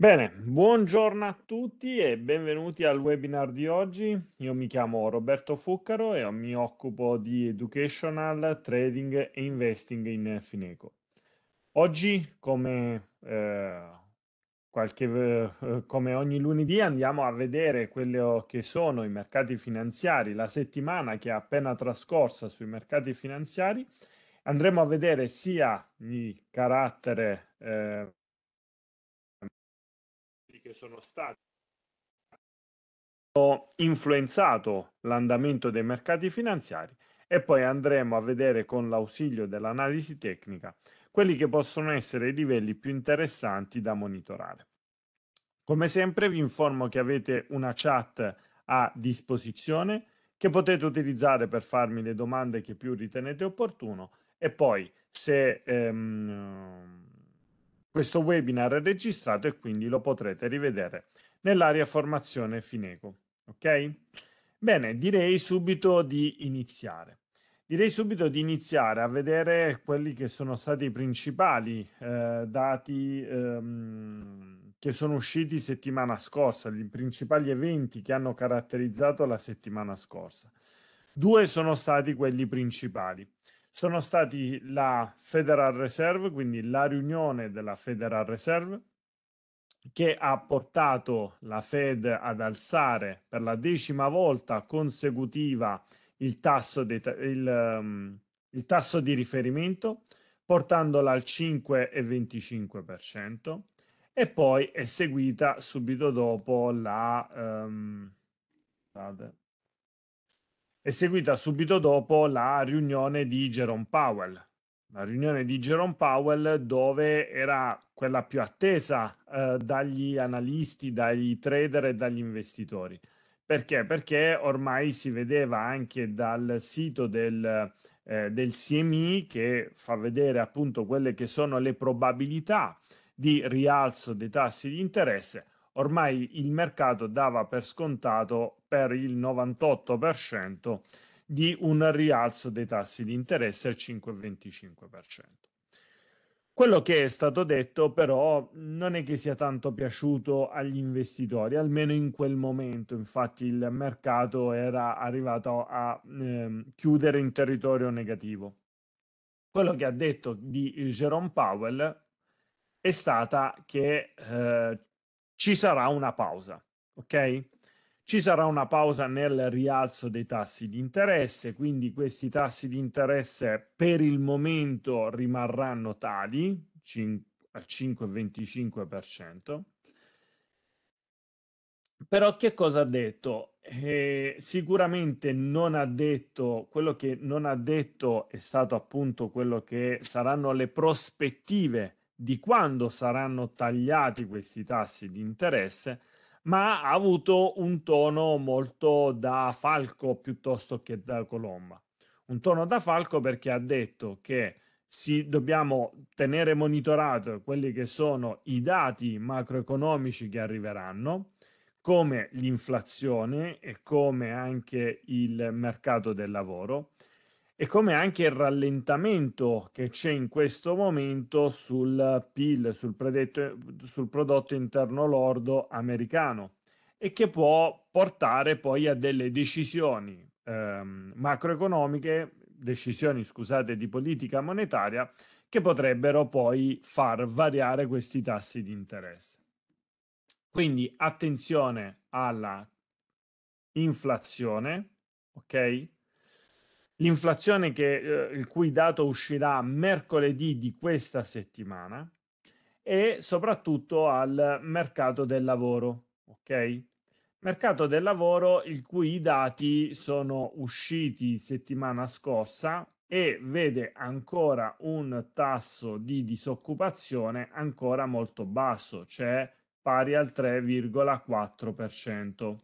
Bene, buongiorno a tutti e benvenuti al webinar di oggi. Io mi chiamo Roberto Fuccaro e mi occupo di educational, trading e investing in Fineco. Oggi, come, eh, qualche, eh, come ogni lunedì, andiamo a vedere quelli che sono i mercati finanziari, la settimana che è appena trascorsa sui mercati finanziari. Andremo a vedere sia il carattere eh, che sono stati influenzato l'andamento dei mercati finanziari e poi andremo a vedere con l'ausilio dell'analisi tecnica quelli che possono essere i livelli più interessanti da monitorare. Come sempre vi informo che avete una chat a disposizione che potete utilizzare per farmi le domande che più ritenete opportuno e poi se ehm, questo webinar è registrato e quindi lo potrete rivedere nell'area formazione Fineco. Ok? Bene, direi subito di iniziare. Direi subito di iniziare a vedere quelli che sono stati i principali eh, dati ehm, che sono usciti settimana scorsa, i principali eventi che hanno caratterizzato la settimana scorsa. Due sono stati quelli principali sono stati la Federal Reserve, quindi la riunione della Federal Reserve, che ha portato la Fed ad alzare per la decima volta consecutiva il tasso, de, il, um, il tasso di riferimento, portandola al 5,25%, e poi è seguita subito dopo la... Um, è seguita subito dopo la riunione di Jerome Powell. La riunione di Jerome Powell dove era quella più attesa eh, dagli analisti, dai trader e dagli investitori. Perché? Perché ormai si vedeva anche dal sito del, eh, del CMI che fa vedere appunto quelle che sono le probabilità di rialzo dei tassi di interesse ormai il mercato dava per scontato per il 98% di un rialzo dei tassi di interesse al 5,25%. Quello che è stato detto però non è che sia tanto piaciuto agli investitori, almeno in quel momento, infatti il mercato era arrivato a eh, chiudere in territorio negativo. Quello che ha detto di Jerome Powell è stata che eh, ci sarà una pausa, ok? Ci sarà una pausa nel rialzo dei tassi di interesse, quindi questi tassi di interesse per il momento rimarranno tali, al 5,25%. Però che cosa ha detto? Eh, sicuramente non ha detto, quello che non ha detto è stato appunto quello che saranno le prospettive di quando saranno tagliati questi tassi di interesse, ma ha avuto un tono molto da falco piuttosto che da colomba. Un tono da falco perché ha detto che si, dobbiamo tenere monitorato quelli che sono i dati macroeconomici che arriveranno, come l'inflazione e come anche il mercato del lavoro e come anche il rallentamento che c'è in questo momento sul PIL, sul, predetto, sul prodotto interno lordo americano e che può portare poi a delle decisioni ehm, macroeconomiche, decisioni scusate di politica monetaria che potrebbero poi far variare questi tassi di interesse. Quindi attenzione alla inflazione, ok? L'inflazione che, eh, il cui dato uscirà mercoledì di questa settimana e soprattutto al mercato del lavoro, ok? Mercato del lavoro il cui dati sono usciti settimana scorsa e vede ancora un tasso di disoccupazione ancora molto basso, cioè pari al 3,4%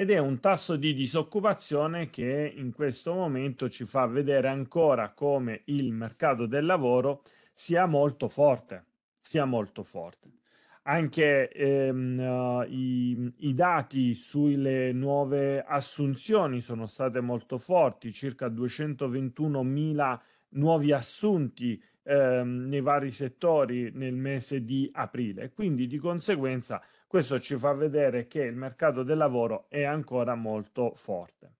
ed è un tasso di disoccupazione che in questo momento ci fa vedere ancora come il mercato del lavoro sia molto forte, sia molto forte. Anche ehm, uh, i, i, dati sulle nuove assunzioni sono state molto forti, circa 221 mila nuovi assunti ehm, nei vari settori nel mese di aprile. Quindi di conseguenza questo ci fa vedere che il mercato del lavoro è ancora molto forte.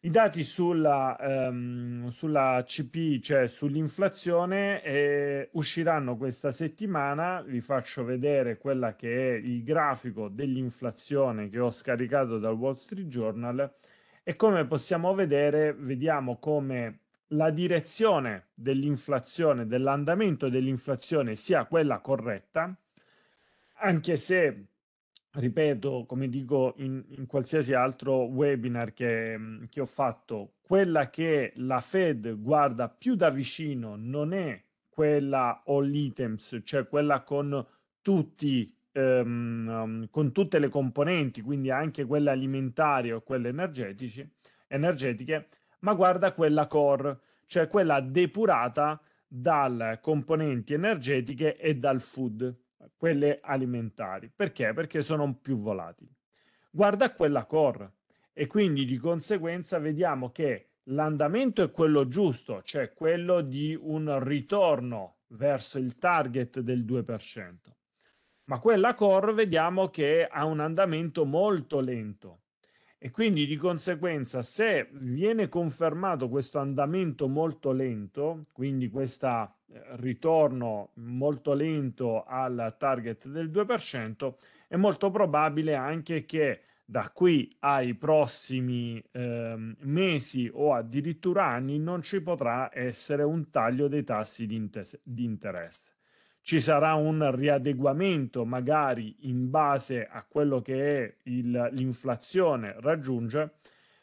I dati sulla, ehm, sulla CP, cioè sull'inflazione, eh, usciranno questa settimana. Vi faccio vedere quella che è il grafico dell'inflazione che ho scaricato dal Wall Street Journal e come possiamo vedere, vediamo come la direzione dell'inflazione, dell'andamento dell'inflazione sia quella corretta, anche se ripeto, come dico in, in qualsiasi altro webinar che, che, ho fatto, quella che la Fed guarda più da vicino non è quella all items, cioè quella con tutti ehm, con tutte le componenti, quindi anche quelle alimentari o quelle energetiche, ma guarda quella core, cioè quella depurata dalle componenti energetiche e dal food quelle alimentari. Perché? Perché sono più volatili. Guarda quella core e quindi di conseguenza vediamo che l'andamento è quello giusto, cioè quello di un ritorno verso il target del 2%. Ma quella core vediamo che ha un andamento molto lento e quindi di conseguenza se viene confermato questo andamento molto lento, quindi questo eh, ritorno molto lento al target del 2%, è molto probabile anche che da qui ai prossimi eh, mesi o addirittura anni non ci potrà essere un taglio dei tassi di, di interesse ci sarà un riadeguamento magari in base a quello che è il, l'inflazione raggiunge,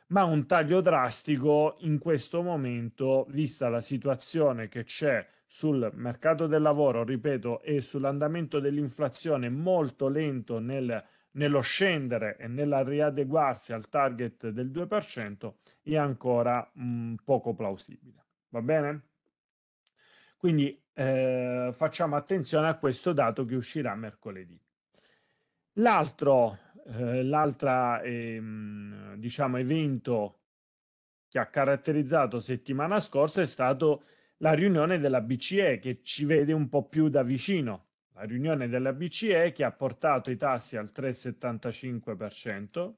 ma un taglio drastico in questo momento, vista la situazione che c'è sul mercato del lavoro, ripeto, e sull'andamento dell'inflazione molto lento nel, nello scendere e nel riadeguarsi al target del 2%, è ancora mh, poco plausibile. Va bene? Quindi eh, facciamo attenzione a questo dato che uscirà mercoledì. L'altro, eh, ehm, diciamo, evento che ha caratterizzato settimana scorsa è stato la riunione della BCE che ci vede un po' più da vicino. La riunione della BCE che ha portato i tassi al 3,75%,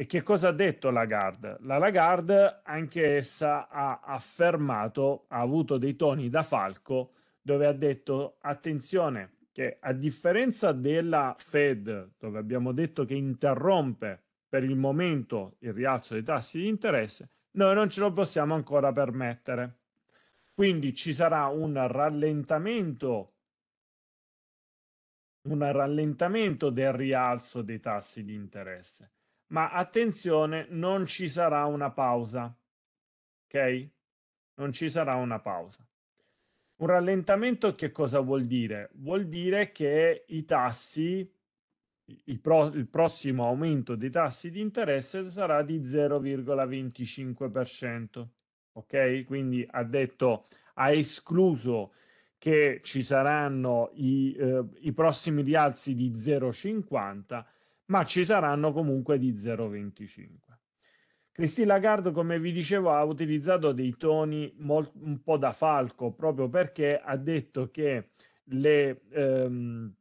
e che cosa ha detto Lagarde? La Lagarde, anche essa ha affermato, ha avuto dei toni da falco, dove ha detto attenzione che a differenza della Fed, dove abbiamo detto che interrompe per il momento il rialzo dei tassi di interesse, noi non ce lo possiamo ancora permettere. Quindi ci sarà un rallentamento un rallentamento del rialzo dei tassi di interesse ma attenzione, non ci sarà una pausa. Ok? Non ci sarà una pausa. Un rallentamento che cosa vuol dire? Vuol dire che i tassi, il, pro, il prossimo aumento dei tassi di interesse sarà di 0,25%. Ok? Quindi ha detto, ha escluso che ci saranno i, eh, i prossimi rialzi di 0,50 ma ci saranno comunque di 0,25. Christine Lagarde, come vi dicevo, ha utilizzato dei toni un po' da falco proprio perché ha detto che le, ehm,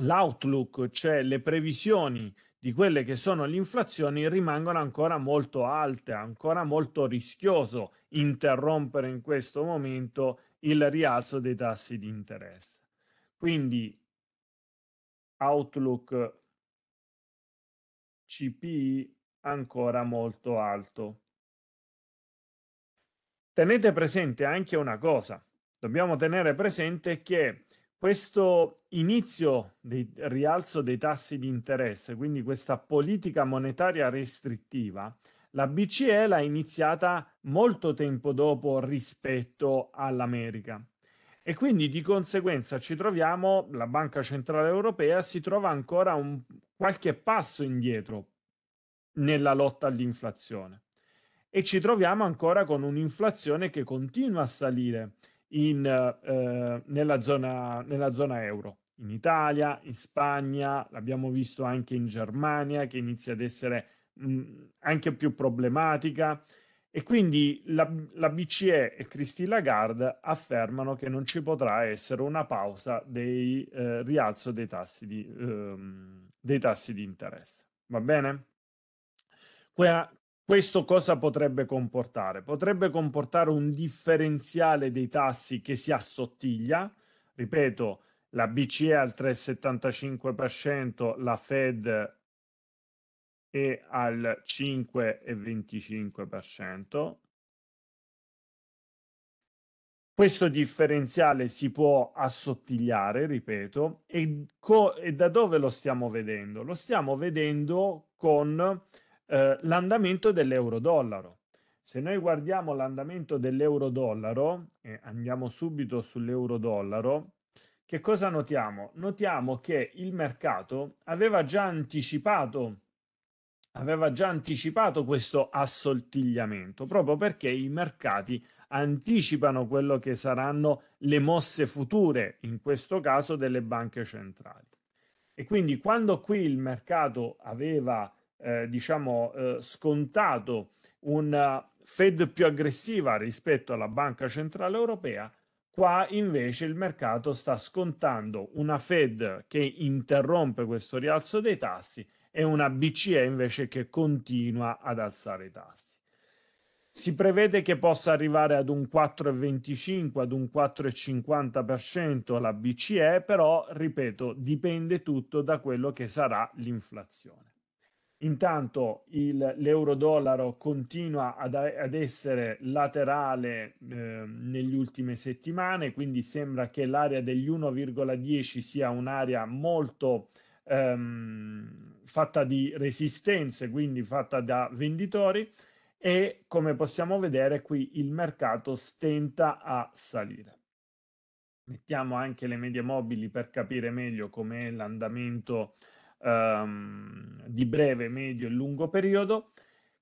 l'outlook, cioè le previsioni di quelle che sono le inflazioni, rimangono ancora molto alte, ancora molto rischioso interrompere in questo momento il rialzo dei tassi di interesse. Quindi outlook CPI ancora molto alto. Tenete presente anche una cosa, dobbiamo tenere presente che questo inizio del rialzo dei tassi di interesse, quindi questa politica monetaria restrittiva, la BCE l'ha iniziata molto tempo dopo rispetto all'America. E quindi di conseguenza ci troviamo, la Banca Centrale Europea si trova ancora un, qualche passo indietro nella lotta all'inflazione e ci troviamo ancora con un'inflazione che continua a salire in, eh, nella, zona, nella zona euro. In Italia, in Spagna, l'abbiamo visto anche in Germania che inizia ad essere mh, anche più problematica E quindi la, la, BCE e Christine Lagarde affermano che non ci potrà essere una pausa dei eh, rialzo dei tassi di, ehm, dei tassi di interesse. Va bene? Que- questo cosa potrebbe comportare? Potrebbe comportare un differenziale dei tassi che si assottiglia. Ripeto, la BCE al 3,75%, la Fed e al 5,25%. Questo differenziale si può assottigliare, ripeto, e, e, da dove lo stiamo vedendo? Lo stiamo vedendo con eh, l'andamento dell'euro-dollaro. Se noi guardiamo l'andamento dell'euro-dollaro, e andiamo subito sull'euro-dollaro, che cosa notiamo? Notiamo che il mercato aveva già anticipato aveva già anticipato questo assottigliamento, proprio perché i mercati anticipano quello che saranno le mosse future, in questo caso delle banche centrali. E quindi quando qui il mercato aveva, eh, diciamo, eh, scontato una Fed più aggressiva rispetto alla Banca Centrale Europea, qua invece il mercato sta scontando una Fed che interrompe questo rialzo dei tassi e una BCE invece che continua ad alzare i tassi. Si prevede che possa arrivare ad un 4,25, ad un 4,50% la BCE, però, ripeto, dipende tutto da quello che sarà l'inflazione. Intanto l'euro-dollaro continua ad, ad, essere laterale eh, negli ultime settimane, quindi sembra che l'area degli 1,10 sia un'area molto ehm, fatta di resistenze, quindi fatta da venditori e come possiamo vedere qui il mercato stenta a salire. Mettiamo anche le medie mobili per capire meglio com'è l'andamento ehm, di breve, medio e lungo periodo.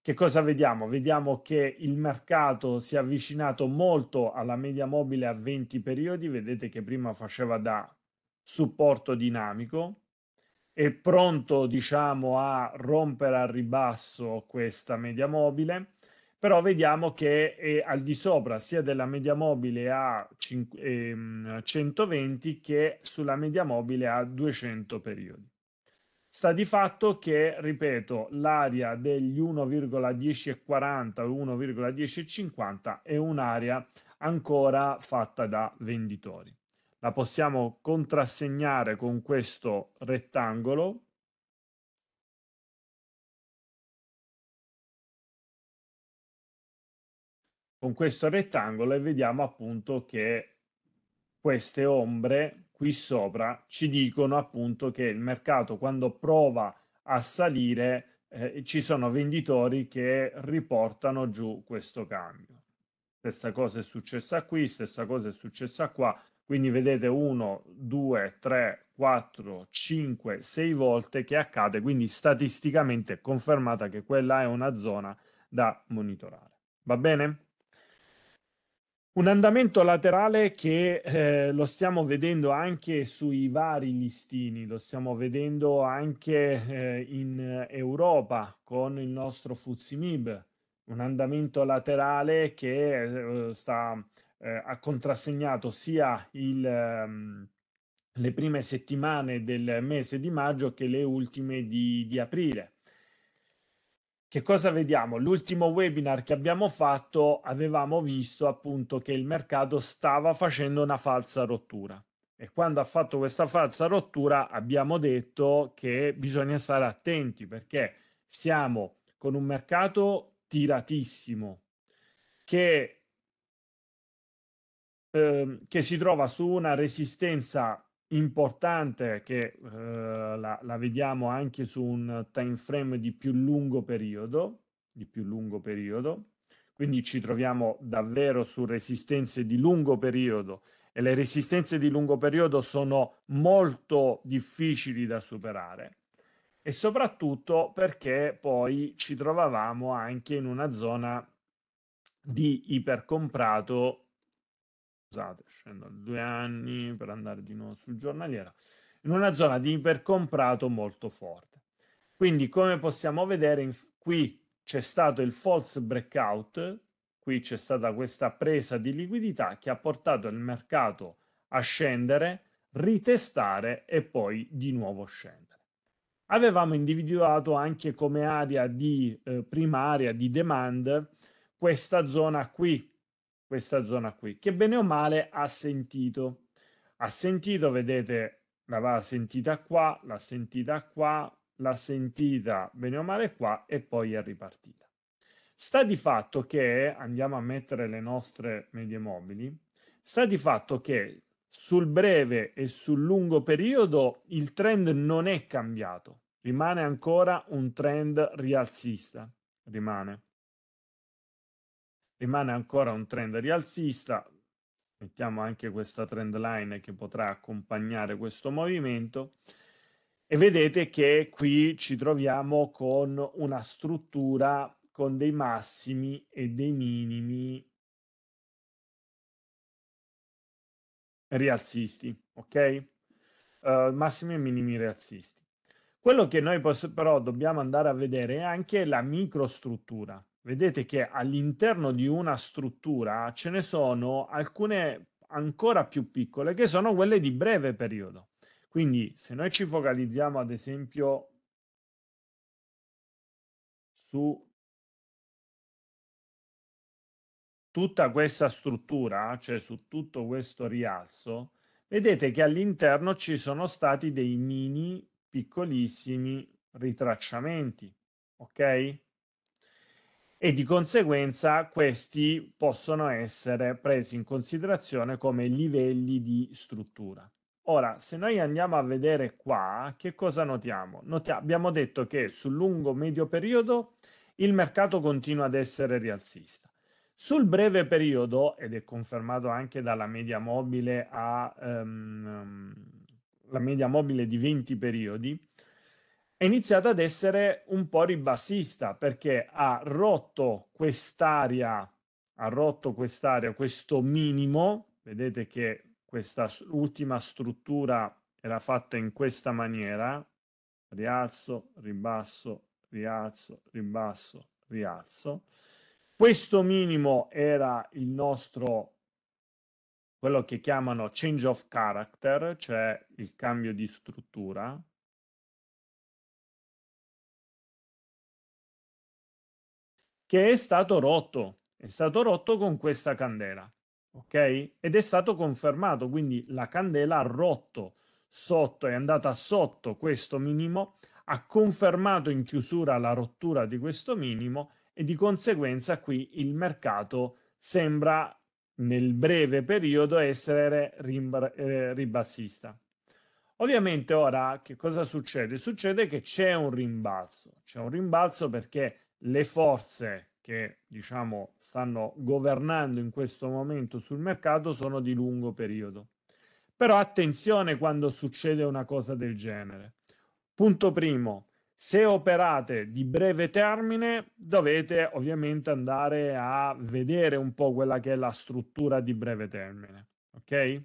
Che cosa vediamo? Vediamo che il mercato si è avvicinato molto alla media mobile a 20 periodi, vedete che prima faceva da supporto dinamico, è pronto diciamo a rompere al ribasso questa media mobile però vediamo che è al di sopra sia della media mobile a 120 ehm, che sulla media mobile a 200 periodi. Sta di fatto che ripeto l'area degli 1,1040 o 1,1050 è un'area ancora fatta da venditori la possiamo contrassegnare con questo rettangolo con questo rettangolo e vediamo appunto che queste ombre qui sopra ci dicono appunto che il mercato quando prova a salire eh, ci sono venditori che riportano giù questo cambio. Stessa cosa è successa qui, stessa cosa è successa qua, quindi vedete 1, 2, 3, 4, 5, 6 volte che accade, quindi statisticamente è confermata che quella è una zona da monitorare. Va bene? Un andamento laterale che eh, lo stiamo vedendo anche sui vari listini, lo stiamo vedendo anche eh, in Europa con il nostro Fuzimib, un andamento laterale che eh, sta eh, ha contrassegnato sia il, um, le prime settimane del mese di maggio che le ultime di, di aprile. Che cosa vediamo? L'ultimo webinar che abbiamo fatto avevamo visto appunto che il mercato stava facendo una falsa rottura e quando ha fatto questa falsa rottura abbiamo detto che bisogna stare attenti perché siamo con un mercato tiratissimo che Ehm, che si trova su una resistenza importante che eh, la, la, vediamo anche su un time frame di più lungo periodo, di più lungo periodo. Quindi ci troviamo davvero su resistenze di lungo periodo e le resistenze di lungo periodo sono molto difficili da superare e soprattutto perché poi ci trovavamo anche in una zona di ipercomprato scusate, scendo a due anni per andare di nuovo sul giornaliero, in una zona di ipercomprato molto forte. Quindi come possiamo vedere in, qui c'è stato il false breakout, qui c'è stata questa presa di liquidità che ha portato il mercato a scendere, ritestare e poi di nuovo scendere. Avevamo individuato anche come area di eh, primaria di demand questa zona qui, questa zona qui, che bene o male ha sentito. Ha sentito, vedete, l'aveva sentita qua, l'ha sentita qua, l'ha sentita bene o male qua e poi è ripartita. Sta di fatto che, andiamo a mettere le nostre medie mobili, sta di fatto che sul breve e sul lungo periodo il trend non è cambiato, rimane ancora un trend rialzista, rimane. Rimane ancora un trend rialzista, mettiamo anche questa trend line che potrà accompagnare questo movimento e vedete che qui ci troviamo con una struttura con dei massimi e dei minimi rialzisti, ok? Uh, massimi e minimi rialzisti. Quello che noi però dobbiamo andare a vedere è anche la microstruttura. Vedete che all'interno di una struttura ce ne sono alcune ancora più piccole che sono quelle di breve periodo. Quindi se noi ci focalizziamo ad esempio su tutta questa struttura, cioè su tutto questo rialzo, vedete che all'interno ci sono stati dei mini piccolissimi ritracciamenti, ok? E di conseguenza questi possono essere presi in considerazione come livelli di struttura. Ora, se noi andiamo a vedere qua, che cosa notiamo? Notiamo abbiamo detto che sul lungo medio periodo il mercato continua ad essere rialzista. Sul breve periodo, ed è confermato anche dalla media mobile a um, media mobile di 20 periodi, è iniziata ad essere un po' ribassista perché ha rotto quest'area, ha rotto quest'area, questo minimo, vedete che questa ultima struttura era fatta in questa maniera, rialzo, ribasso, rialzo, ribasso, rialzo. Questo minimo era il nostro, quello che chiamano change of character, cioè il cambio di struttura. Che è stato rotto, è stato rotto con questa candela ok? Ed è stato confermato, quindi la candela ha rotto sotto, è andata sotto questo minimo, ha confermato in chiusura la rottura di questo minimo e di conseguenza qui il mercato sembra nel breve periodo essere eh, ribassista. Ovviamente ora che cosa succede? Succede che c'è un rimbalzo, c'è un rimbalzo perché le forze che diciamo stanno governando in questo momento sul mercato sono di lungo periodo. Però attenzione quando succede una cosa del genere. Punto primo, se operate di breve termine dovete ovviamente andare a vedere un po' quella che è la struttura di breve termine, ok?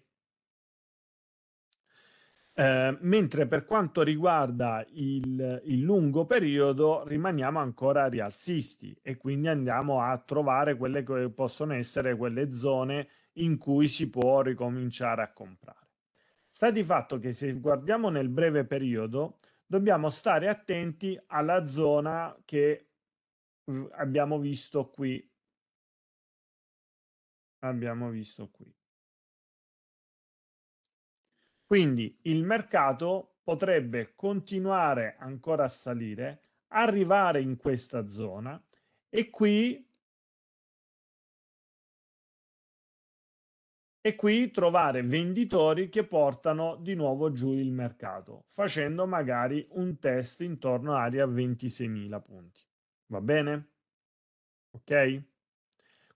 Eh, mentre per quanto riguarda il, il, lungo periodo rimaniamo ancora rialzisti e quindi andiamo a trovare quelle che possono essere quelle zone in cui si può ricominciare a comprare. Sta di fatto che se guardiamo nel breve periodo dobbiamo stare attenti alla zona che abbiamo visto qui. Abbiamo visto qui. Quindi il mercato potrebbe continuare ancora a salire, arrivare in questa zona e qui e qui trovare venditori che portano di nuovo giù il mercato, facendo magari un test intorno all'area 26.000 punti. Va bene? Ok?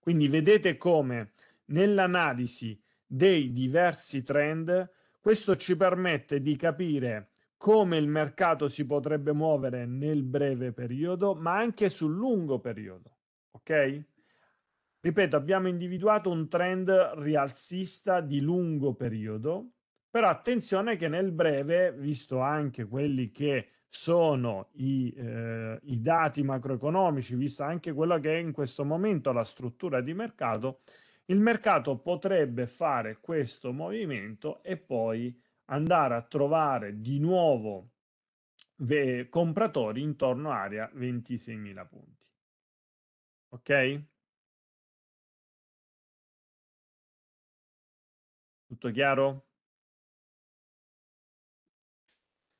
Quindi vedete come nell'analisi dei diversi trend questo ci permette di capire come il mercato si potrebbe muovere nel breve periodo, ma anche sul lungo periodo. Ok? Ripeto, abbiamo individuato un trend rialzista di lungo periodo, però attenzione che nel breve, visto anche quelli che sono i, eh, i dati macroeconomici, vista anche quella che è in questo momento la struttura di mercato, il mercato potrebbe fare questo movimento e poi andare a trovare di nuovo compratori intorno a area 26.000 punti. Ok? Tutto chiaro?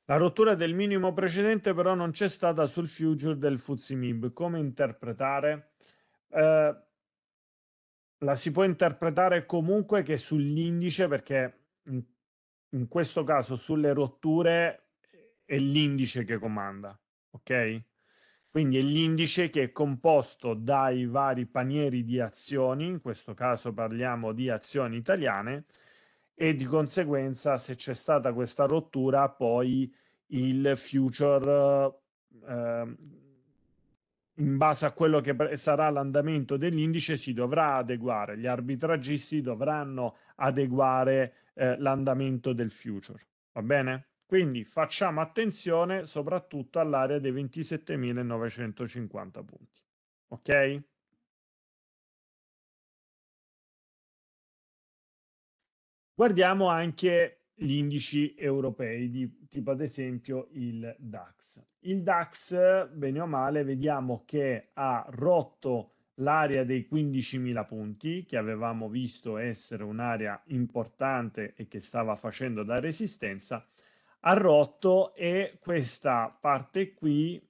La rottura del minimo precedente però non c'è stata sul future del FTSE Come interpretare? Eh, la si può interpretare comunque che sull'indice perché in, in questo caso sulle rotture è l'indice che comanda, ok? Quindi è l'indice che è composto dai vari panieri di azioni, in questo caso parliamo di azioni italiane, e di conseguenza se c'è stata questa rottura poi il future eh, in base a quello che sarà l'andamento dell'indice si dovrà adeguare, gli arbitragisti dovranno adeguare eh, l'andamento del future, va bene? Quindi facciamo attenzione soprattutto all'area dei 27.950 punti, ok? Guardiamo anche gli indici europei, di, tipo ad esempio il DAX. Il DAX, bene o male, vediamo che ha rotto l'area dei 15.000 punti, che avevamo visto essere un'area importante e che stava facendo da resistenza, ha rotto e questa parte qui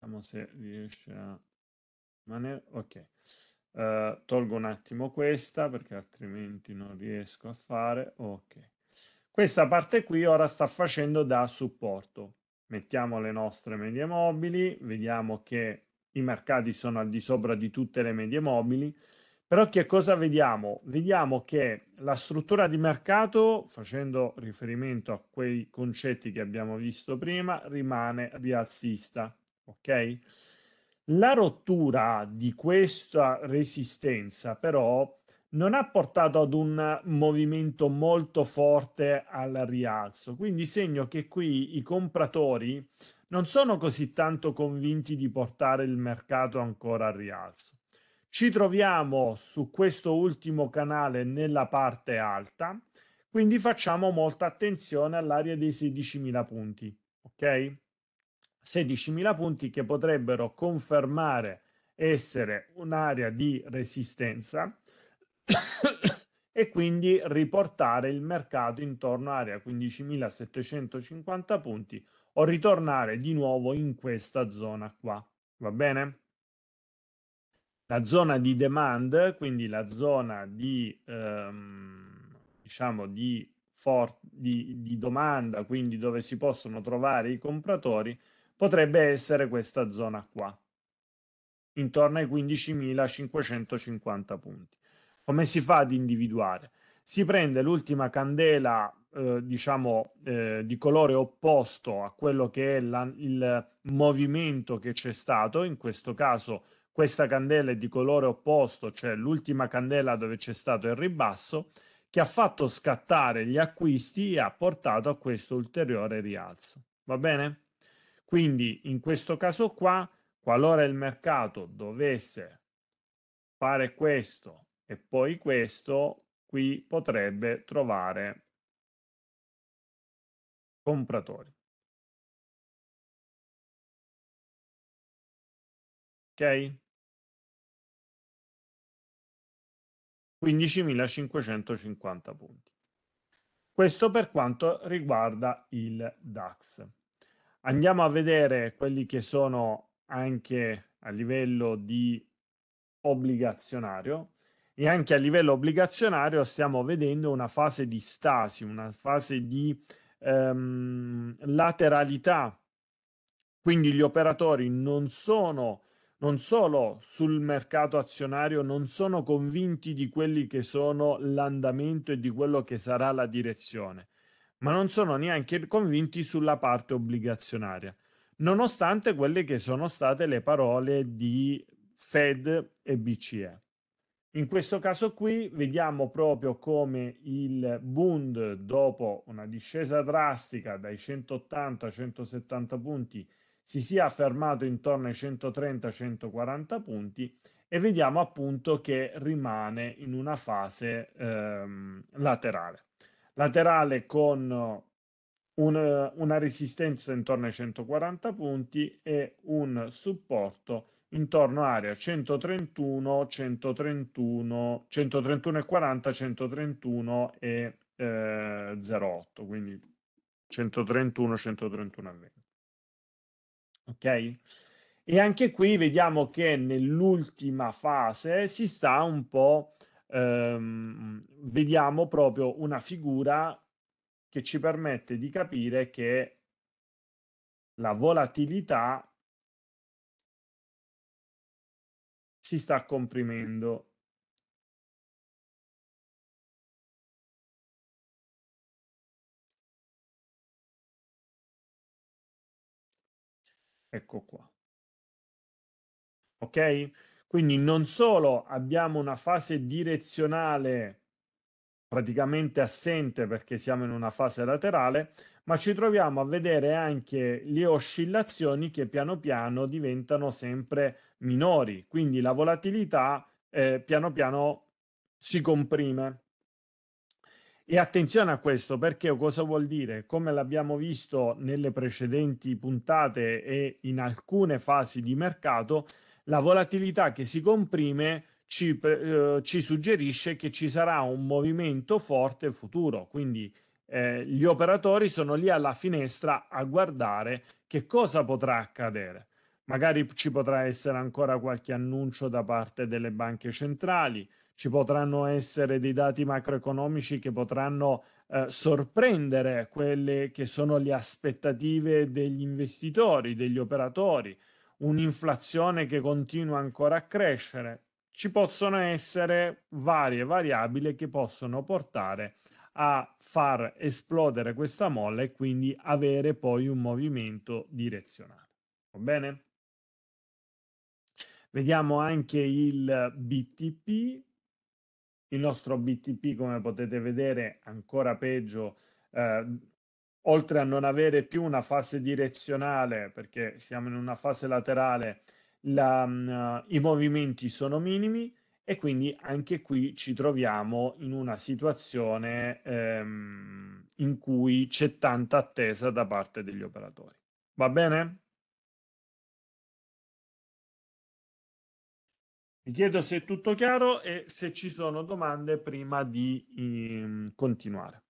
Vediamo se riesce a... Ok. Uh, tolgo un attimo questa perché altrimenti non riesco a fare. Ok. Questa parte qui ora sta facendo da supporto. Mettiamo le nostre medie mobili, vediamo che i mercati sono al di sopra di tutte le medie mobili. Però che cosa vediamo? Vediamo che la struttura di mercato, facendo riferimento a quei concetti che abbiamo visto prima, rimane rialzista ok? La rottura di questa resistenza però non ha portato ad un movimento molto forte al rialzo, quindi segno che qui i compratori non sono così tanto convinti di portare il mercato ancora al rialzo. Ci troviamo su questo ultimo canale nella parte alta, quindi facciamo molta attenzione all'area dei 16.000 punti, ok? 16.000 punti che potrebbero confermare essere un'area di resistenza e quindi riportare il mercato intorno all'area 15.750 punti o ritornare di nuovo in questa zona qua. Va bene? La zona di demand, quindi la zona di, ehm, diciamo, di, for- di, di domanda, quindi dove si possono trovare i compratori, potrebbe essere questa zona qua, intorno ai 15.550 punti. Come si fa ad individuare? Si prende l'ultima candela, eh, diciamo, eh, di colore opposto a quello che è la, il movimento che c'è stato, in questo caso questa candela è di colore opposto, cioè l'ultima candela dove c'è stato il ribasso, che ha fatto scattare gli acquisti e ha portato a questo ulteriore rialzo. Va bene? Quindi in questo caso qua, qualora il mercato dovesse fare questo e poi questo, qui potrebbe trovare compratori. Ok? 15.550 punti. Questo per quanto riguarda il DAX. Andiamo a vedere quelli che sono anche a livello di obbligazionario e anche a livello obbligazionario stiamo vedendo una fase di stasi, una fase di ehm, lateralità. Quindi gli operatori non sono non solo sul mercato azionario non sono convinti di quelli che sono l'andamento e di quello che sarà la direzione ma non sono neanche convinti sulla parte obbligazionaria, nonostante quelle che sono state le parole di Fed e BCE. In questo caso qui vediamo proprio come il Bund dopo una discesa drastica dai 180 a 170 punti si sia fermato intorno ai 130-140 punti e vediamo appunto che rimane in una fase ehm, laterale. Laterale con un, una resistenza intorno ai 140 punti e un supporto intorno area 131, 131, 131 e 40, 131 e eh, 08, quindi 131, 131 e 20. Ok? E anche qui vediamo che nell'ultima fase si sta un po', ehm, vediamo proprio una figura che ci permette di capire che la volatilità si sta comprimendo. Ecco qua. Ok? Quindi non solo abbiamo una fase direzionale praticamente assente perché siamo in una fase laterale, ma ci troviamo a vedere anche le oscillazioni che piano piano diventano sempre minori, quindi la volatilità eh, piano piano si comprime. E attenzione a questo perché cosa vuol dire? Come l'abbiamo visto nelle precedenti puntate e in alcune fasi di mercato, la volatilità che si comprime ci, eh, ci suggerisce che ci sarà un movimento forte futuro, quindi eh, gli operatori sono lì alla finestra a guardare che cosa potrà accadere. Magari ci potrà essere ancora qualche annuncio da parte delle banche centrali, ci potranno essere dei dati macroeconomici che potranno eh, sorprendere quelle che sono le aspettative degli investitori, degli operatori, un'inflazione che continua ancora a crescere. Ci possono essere varie variabili che possono portare a far esplodere questa molla e quindi avere poi un movimento direzionale. Va bene? Vediamo anche il BTP. Il nostro BTP, come potete vedere, ancora peggio, eh, oltre a non avere più una fase direzionale, perché siamo in una fase laterale, la, uh, i movimenti sono minimi, e quindi anche qui ci troviamo in una situazione ehm, in cui c'è tanta attesa da parte degli operatori. Va bene? Vi chiedo se è tutto chiaro e se ci sono domande prima di um, continuare.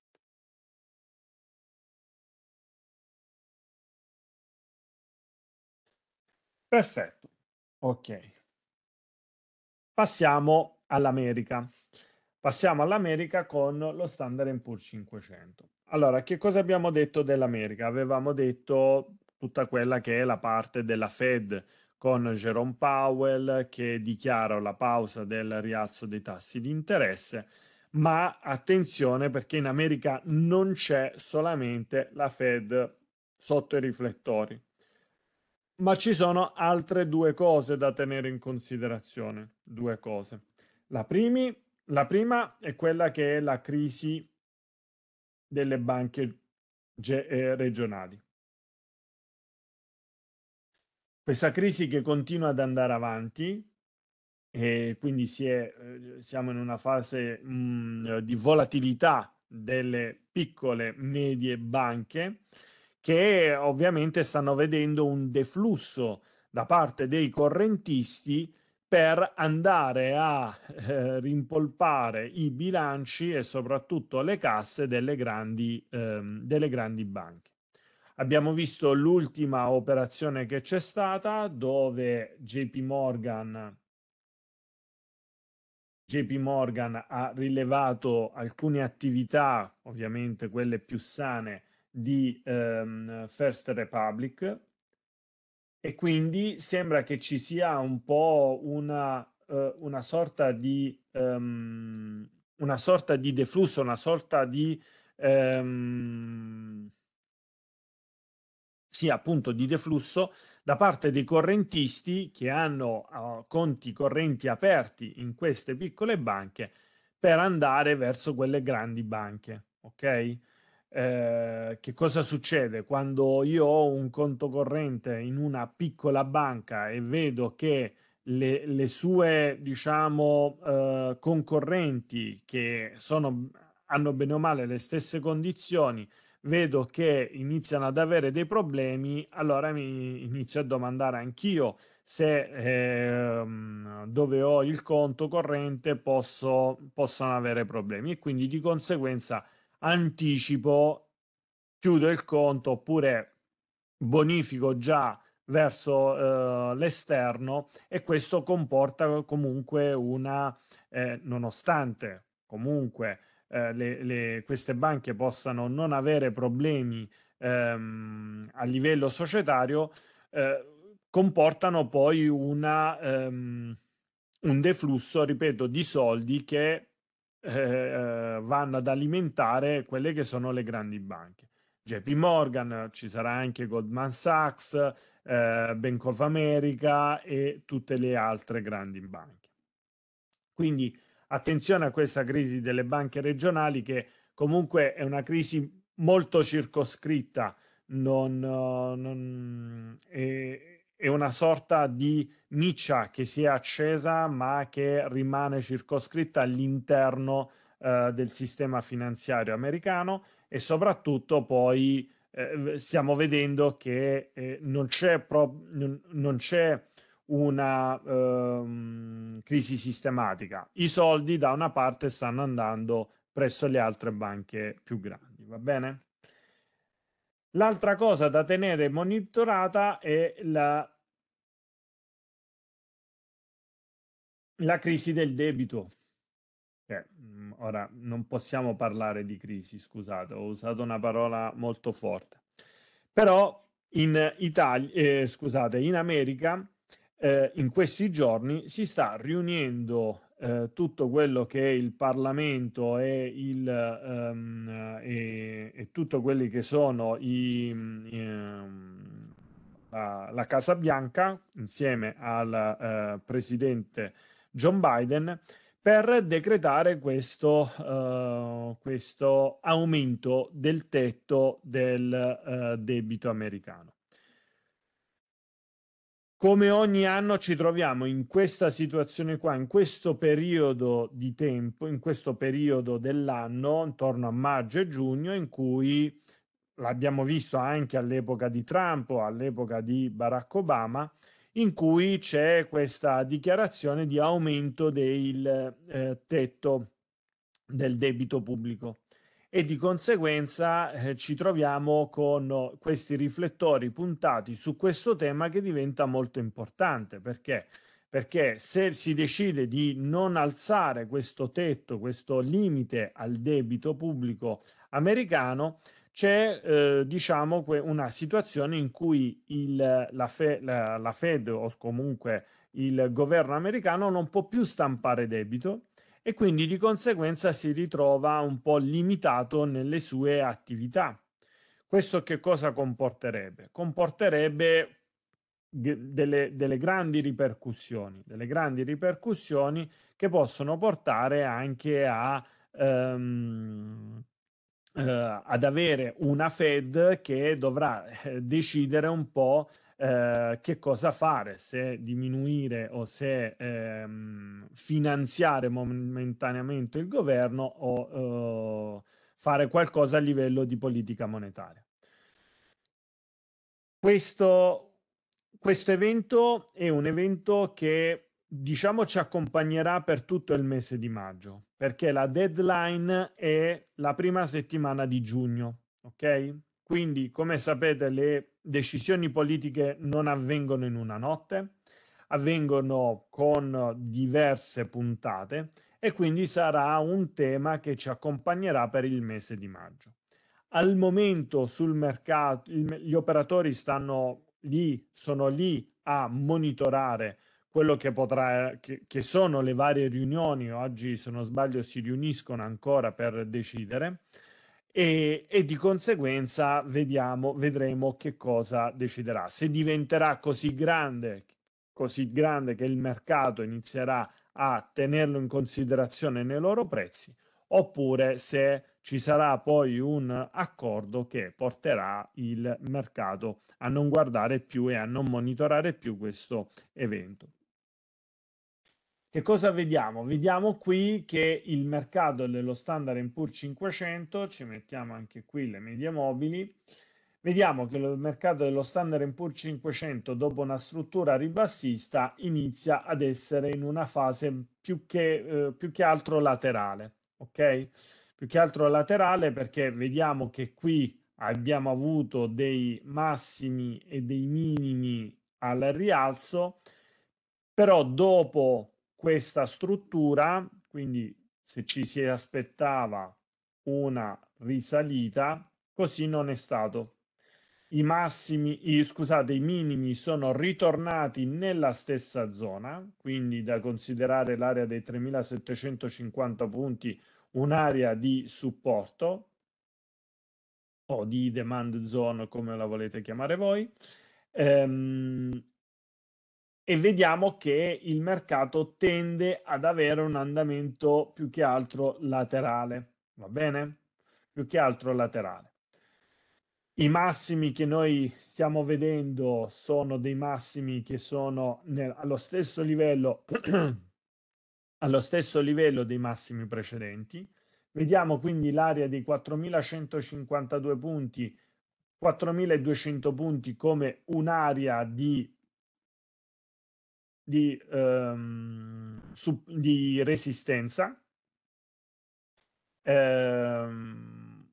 Perfetto, ok. Passiamo all'America. Passiamo all'America con lo Standard Poor's 500. Allora, che cosa abbiamo detto dell'America? Avevamo detto tutta quella che è la parte della Fed con Jerome Powell che dichiara la pausa del rialzo dei tassi di interesse, ma attenzione perché in America non c'è solamente la Fed sotto i riflettori. Ma ci sono altre due cose da tenere in considerazione, due cose. La, primi, la prima è quella che è la crisi delle banche eh, regionali. Questa crisi che continua ad andare avanti e quindi è, eh, siamo in una fase mh, mm, di volatilità delle piccole medie banche che ovviamente stanno vedendo un deflusso da parte dei correntisti per andare a eh, rimpolpare i bilanci e soprattutto le casse delle grandi, ehm, delle grandi banche. Abbiamo visto l'ultima operazione che c'è stata dove JP Morgan, JP Morgan ha rilevato alcune attività, ovviamente quelle più sane, di ehm, First Republic e quindi sembra che ci sia un po' una, uh, una sorta di um, una sorta di deflusso, una sorta di um, sia appunto di deflusso da parte dei correntisti che hanno uh, conti correnti aperti in queste piccole banche per andare verso quelle grandi banche. Ok? Eh, che cosa succede? Quando io ho un conto corrente in una piccola banca e vedo che le, le sue diciamo eh, concorrenti che sono, hanno bene o male le stesse condizioni vedo che iniziano ad avere dei problemi, allora mi inizio a domandare anch'io se eh, dove ho il conto corrente posso, possono avere problemi. E quindi di conseguenza anticipo, chiudo il conto oppure bonifico già verso eh, l'esterno e questo comporta comunque una, eh, nonostante comunque eh, le, le, queste banche possano non avere problemi ehm, a livello societario, eh, comportano poi una, um, un deflusso, ripeto, di soldi che eh, vanno ad alimentare quelle che sono le grandi banche. JP Morgan, ci sarà anche Goldman Sachs, eh, Bank of America e tutte le altre grandi banche. Quindi attenzione a questa crisi delle banche regionali che comunque è una crisi molto circoscritta, non, non, è, è, una sorta di niccia che si è accesa ma che rimane circoscritta all'interno eh, del sistema finanziario americano e soprattutto poi eh, stiamo vedendo che eh, non c'è, pro- non c'è una ehm, crisi sistematica. I soldi da una parte stanno andando presso le altre banche più grandi, va bene? L'altra cosa da tenere monitorata è la, la crisi del debito. Eh, ora non possiamo parlare di crisi, scusate, ho usato una parola molto forte. Però in Italia, eh, scusate, in America eh, in questi giorni si sta riunendo eh, tutto quello che è il Parlamento e, il, um, e, e tutto quelli che sono i, um, la, la, Casa Bianca insieme al uh, presidente John Biden per decretare questo, uh, questo aumento del tetto del uh, debito americano. Come ogni anno ci troviamo in questa situazione qua, in questo periodo di tempo, in questo periodo dell'anno, intorno a maggio e giugno, in cui l'abbiamo visto anche all'epoca di Trump o all'epoca di Barack Obama, in cui c'è questa dichiarazione di aumento del eh, tetto del debito pubblico. E di conseguenza eh, ci troviamo con questi riflettori puntati su questo tema che diventa molto importante. Perché? Perché se si decide di non alzare questo tetto, questo limite al debito pubblico americano, c'è eh, diciamo una situazione in cui il, la, Fe, la, la Fed o comunque il governo americano non può più stampare debito e quindi di conseguenza si ritrova un po' limitato nelle sue attività. Questo che cosa comporterebbe? Comporterebbe delle, delle, grandi ripercussioni, delle grandi ripercussioni che possono portare anche a, uh, ad avere una Fed che dovrà eh, decidere un po' eh, che cosa fare, se diminuire o se ehm, finanziare momentaneamente il governo o eh, fare qualcosa a livello di politica monetaria. Questo, questo evento è un evento che diciamo ci accompagnerà per tutto il mese di maggio perché la deadline è la prima settimana di giugno ok quindi come sapete le decisioni politiche non avvengono in una notte, avvengono con diverse puntate e quindi sarà un tema che ci accompagnerà per il mese di maggio. Al momento sul mercato gli operatori stanno lì, sono lì a monitorare quello che potrà, che, che sono le varie riunioni, oggi se non sbaglio si riuniscono ancora per decidere e, e, di conseguenza vediamo, vedremo che cosa deciderà. Se diventerà così grande, così grande che il mercato inizierà a tenerlo in considerazione nei loro prezzi, oppure se ci sarà poi un accordo che porterà il mercato a non guardare più e a non monitorare più questo evento. Che cosa vediamo? Vediamo qui che il mercato dello Standard Poor's 500, ci mettiamo anche qui le medie mobili, vediamo che il mercato dello Standard Poor's 500 dopo una struttura ribassista inizia ad essere in una fase più che, eh, più che altro laterale, ok? Più che altro laterale perché vediamo che qui abbiamo avuto dei massimi e dei minimi al rialzo, però dopo questa struttura, quindi se ci si aspettava una risalita, così non è stato. I massimi, i, scusate, i minimi sono ritornati nella stessa zona, quindi da considerare l'area dei 3750 punti un'area di supporto o di demand zone come la volete chiamare voi. Ehm, e vediamo che il mercato tende ad avere un andamento più che altro laterale, va bene? Più che altro laterale. I massimi che noi stiamo vedendo sono dei massimi che sono nel, allo stesso livello allo stesso livello dei massimi precedenti. Vediamo quindi l'area dei 4152 punti, 4200 punti come un'area di di, ehm, su, di resistenza. Ehm,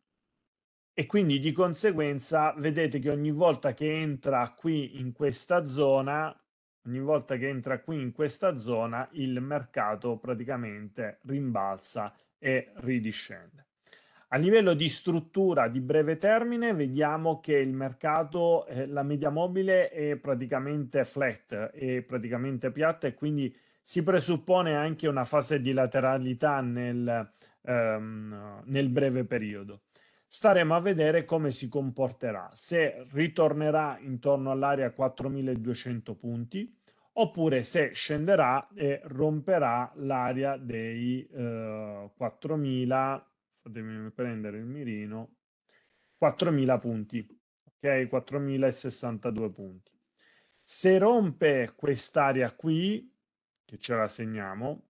e quindi di conseguenza vedete che ogni volta che entra qui in questa zona ogni volta che entra qui in questa zona il mercato praticamente rimbalza e ridiscende a livello di struttura di breve termine vediamo che il mercato, eh, la media mobile è praticamente flat, è praticamente piatta e quindi si presuppone anche una fase di lateralità nel, ehm, nel breve periodo. Staremo a vedere come si comporterà, se ritornerà intorno all'area 4200 punti oppure se scenderà e romperà l'area dei eh, 4000 fatemi prendere il mirino, 4.000 punti, ok? 4.062 punti. Se rompe quest'area qui, che ce la segniamo,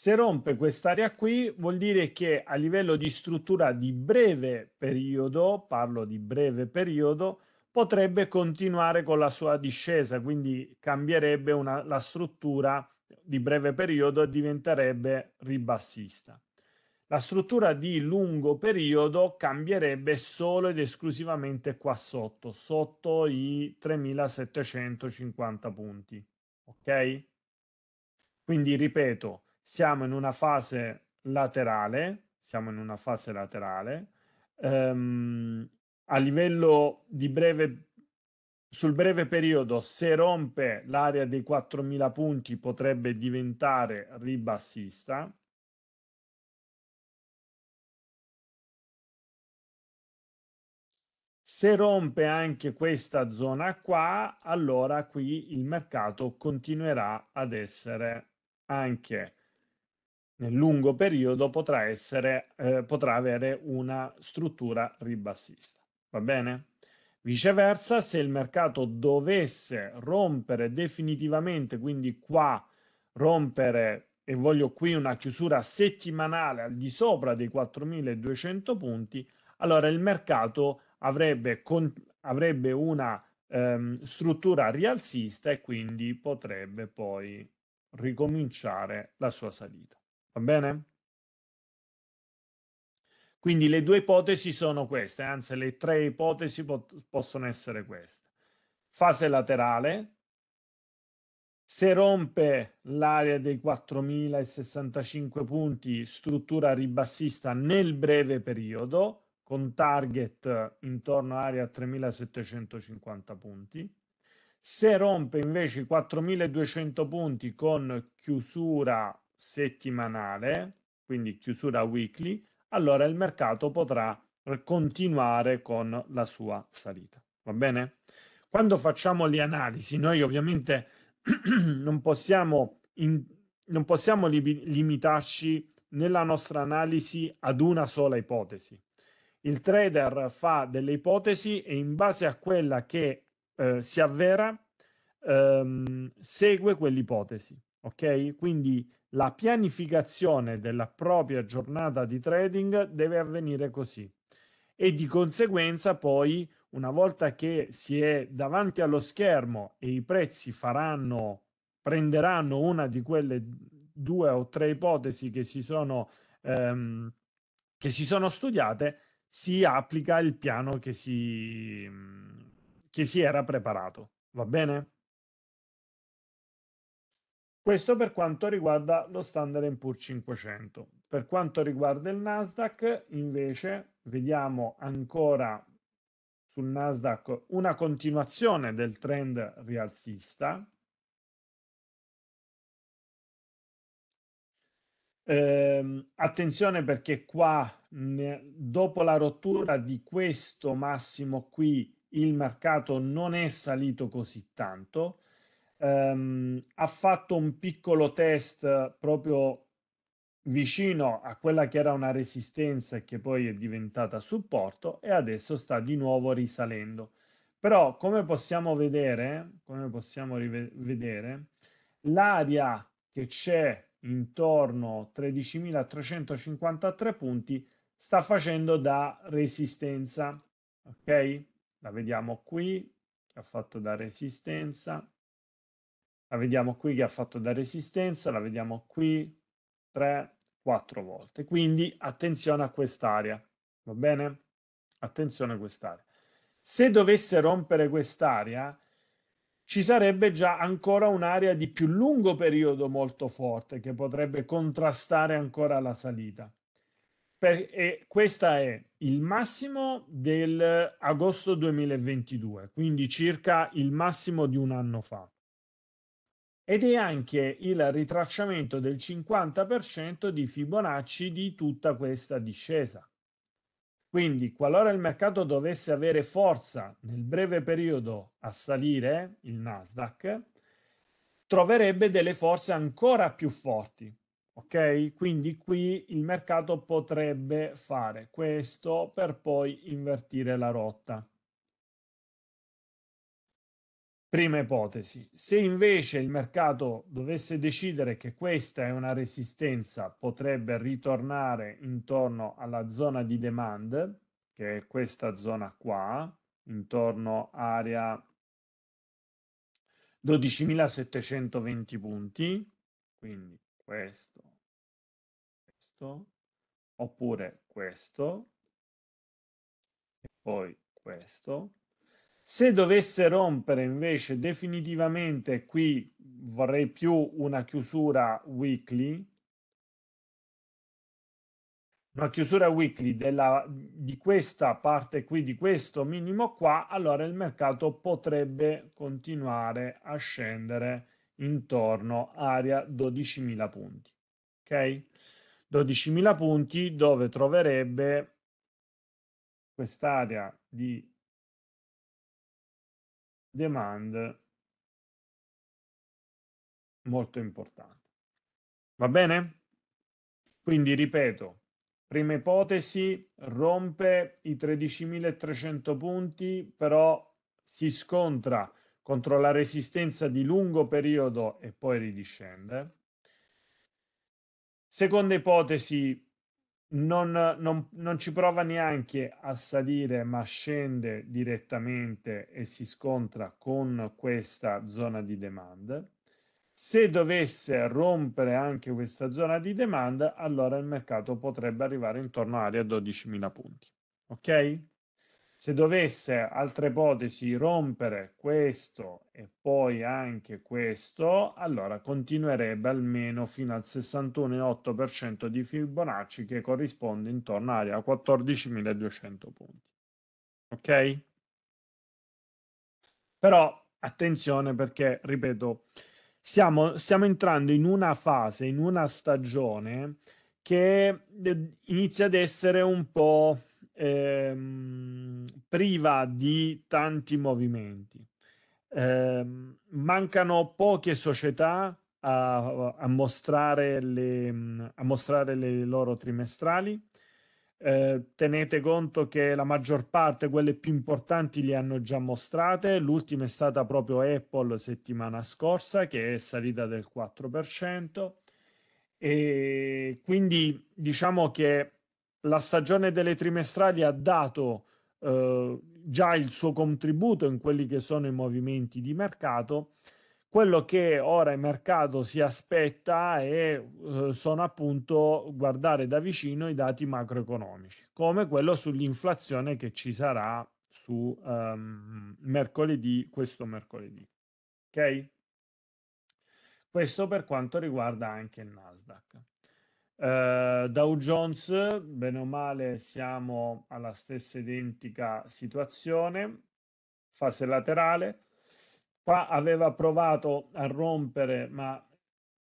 Se rompe quest'area qui vuol dire che a livello di struttura di breve periodo, parlo di breve periodo, potrebbe continuare con la sua discesa, quindi cambierebbe una, la struttura di breve periodo diventerebbe ribassista. La struttura di lungo periodo cambierebbe solo ed esclusivamente qua sotto, sotto i 3750 punti. Ok? Quindi ripeto, siamo in una fase laterale, siamo in una fase laterale. Um, a livello di breve sul breve periodo, se rompe l'area dei 4.000 punti, potrebbe diventare ribassista. Se rompe anche questa zona qua, allora qui il mercato continuerà ad essere anche nel lungo periodo potrà essere eh, potrà avere una struttura ribassista. Va bene? Viceversa, se il mercato dovesse rompere definitivamente, quindi qua rompere e voglio qui una chiusura settimanale al di sopra dei 4.200 punti, allora il mercato avrebbe, con, avrebbe una ehm, struttura rialzista e quindi potrebbe poi ricominciare la sua salita. Va bene? Quindi le due ipotesi sono queste, anzi le tre ipotesi pot- possono essere queste. Fase laterale, se rompe l'area dei 4065 punti, struttura ribassista nel breve periodo, con target intorno all'area 3750 punti. Se rompe invece i 4200 punti con chiusura settimanale, quindi chiusura weekly, allora il mercato potrà continuare con la sua salita. Va bene? Quando facciamo le analisi, noi ovviamente non possiamo, in, non possiamo li, limitarci nella nostra analisi ad una sola ipotesi. Il trader fa delle ipotesi e in base a quella che eh, si avvera ehm, segue quell'ipotesi. Ok? Quindi la pianificazione della propria giornata di trading deve avvenire così. E di conseguenza poi una volta che si è davanti allo schermo e i prezzi faranno prenderanno una di quelle due o tre ipotesi che si sono ehm, che si sono studiate si applica il piano che si che si era preparato. Va bene questo per quanto riguarda lo Standard Poor's 500. Per quanto riguarda il Nasdaq, invece, vediamo ancora sul Nasdaq una continuazione del trend rialzista. Eh, attenzione perché qua, ne, dopo la rottura di questo massimo qui, il mercato non è salito così tanto ehm, ha fatto un piccolo test proprio vicino a quella che era una resistenza e che poi è diventata supporto e adesso sta di nuovo risalendo. Però come possiamo vedere, come possiamo vedere, l'area che c'è intorno a 13.353 punti sta facendo da resistenza. Ok? La vediamo qui, che ha fatto da resistenza la vediamo qui che ha fatto da resistenza, la vediamo qui 3, 4 volte. Quindi attenzione a quest'area, va bene? Attenzione a quest'area. Se dovesse rompere quest'area, ci sarebbe già ancora un'area di più lungo periodo molto forte che potrebbe contrastare ancora la salita. Per, e questo è il massimo del agosto 2022, quindi circa il massimo di un anno fa ed è anche il ritracciamento del 50% di Fibonacci di tutta questa discesa. Quindi, qualora il mercato dovesse avere forza nel breve periodo a salire, il Nasdaq, troverebbe delle forze ancora più forti. Ok? Quindi qui il mercato potrebbe fare questo per poi invertire la rotta. Prima ipotesi. Se invece il mercato dovesse decidere che questa è una resistenza, potrebbe ritornare intorno alla zona di demand, che è questa zona qua, intorno area 12.720 punti, quindi questo, questo, oppure questo, e poi questo, se dovesse rompere invece definitivamente, qui vorrei più una chiusura weekly, una chiusura weekly della, di questa parte qui, di questo minimo qua, allora il mercato potrebbe continuare a scendere intorno area 12.000 punti. Ok? 12.000 punti dove troverebbe quest'area di demand molto importante. Va bene? Quindi ripeto, prima ipotesi, rompe i 13.300 punti, però si scontra contro la resistenza di lungo periodo e poi ridiscende. Seconda ipotesi, non, non, non, ci prova neanche a salire, ma scende direttamente e si scontra con questa zona di demand. Se dovesse rompere anche questa zona di demand, allora il mercato potrebbe arrivare intorno all'area 12.000 punti. Ok? Se dovesse, altre ipotesi, rompere questo e poi anche questo, allora continuerebbe almeno fino al 61,8% di Fibonacci che corrisponde intorno all'area 14.200 punti. Ok? Però attenzione perché, ripeto, siamo, stiamo entrando in una fase, in una stagione che eh, inizia ad essere un po' ehm, priva di tanti movimenti. Eh, mancano poche società a, a, mostrare le, a mostrare le loro trimestrali. Eh, tenete conto che la maggior parte, quelle più importanti, le hanno già mostrate. L'ultima è stata proprio Apple settimana scorsa, che è salita del 4%. E quindi diciamo che la stagione delle trimestrali ha dato eh, già il suo contributo in quelli che sono i movimenti di mercato. Quello che ora il mercato si aspetta è, eh, sono appunto guardare da vicino i dati macroeconomici, come quello sull'inflazione che ci sarà su um, mercoledì, questo mercoledì. Ok? Questo per quanto riguarda anche il Nasdaq. Uh, Dow Jones, bene o male, siamo alla stessa identica situazione, fase laterale. Qua aveva provato a rompere, ma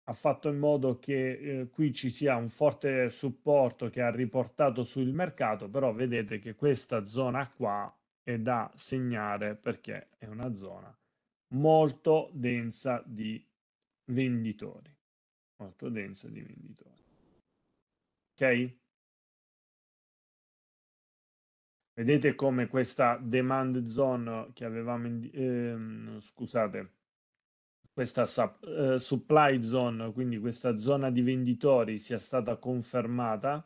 ha fatto in modo che eh, qui ci sia un forte supporto che ha riportato sul mercato, però vedete che questa zona qua è da segnare perché è una zona molto densa di venditori, molto densa di venditori. Vedete come questa demand zone che avevamo, in, ehm, scusate, questa sup, eh, supply zone, quindi questa zona di venditori sia stata confermata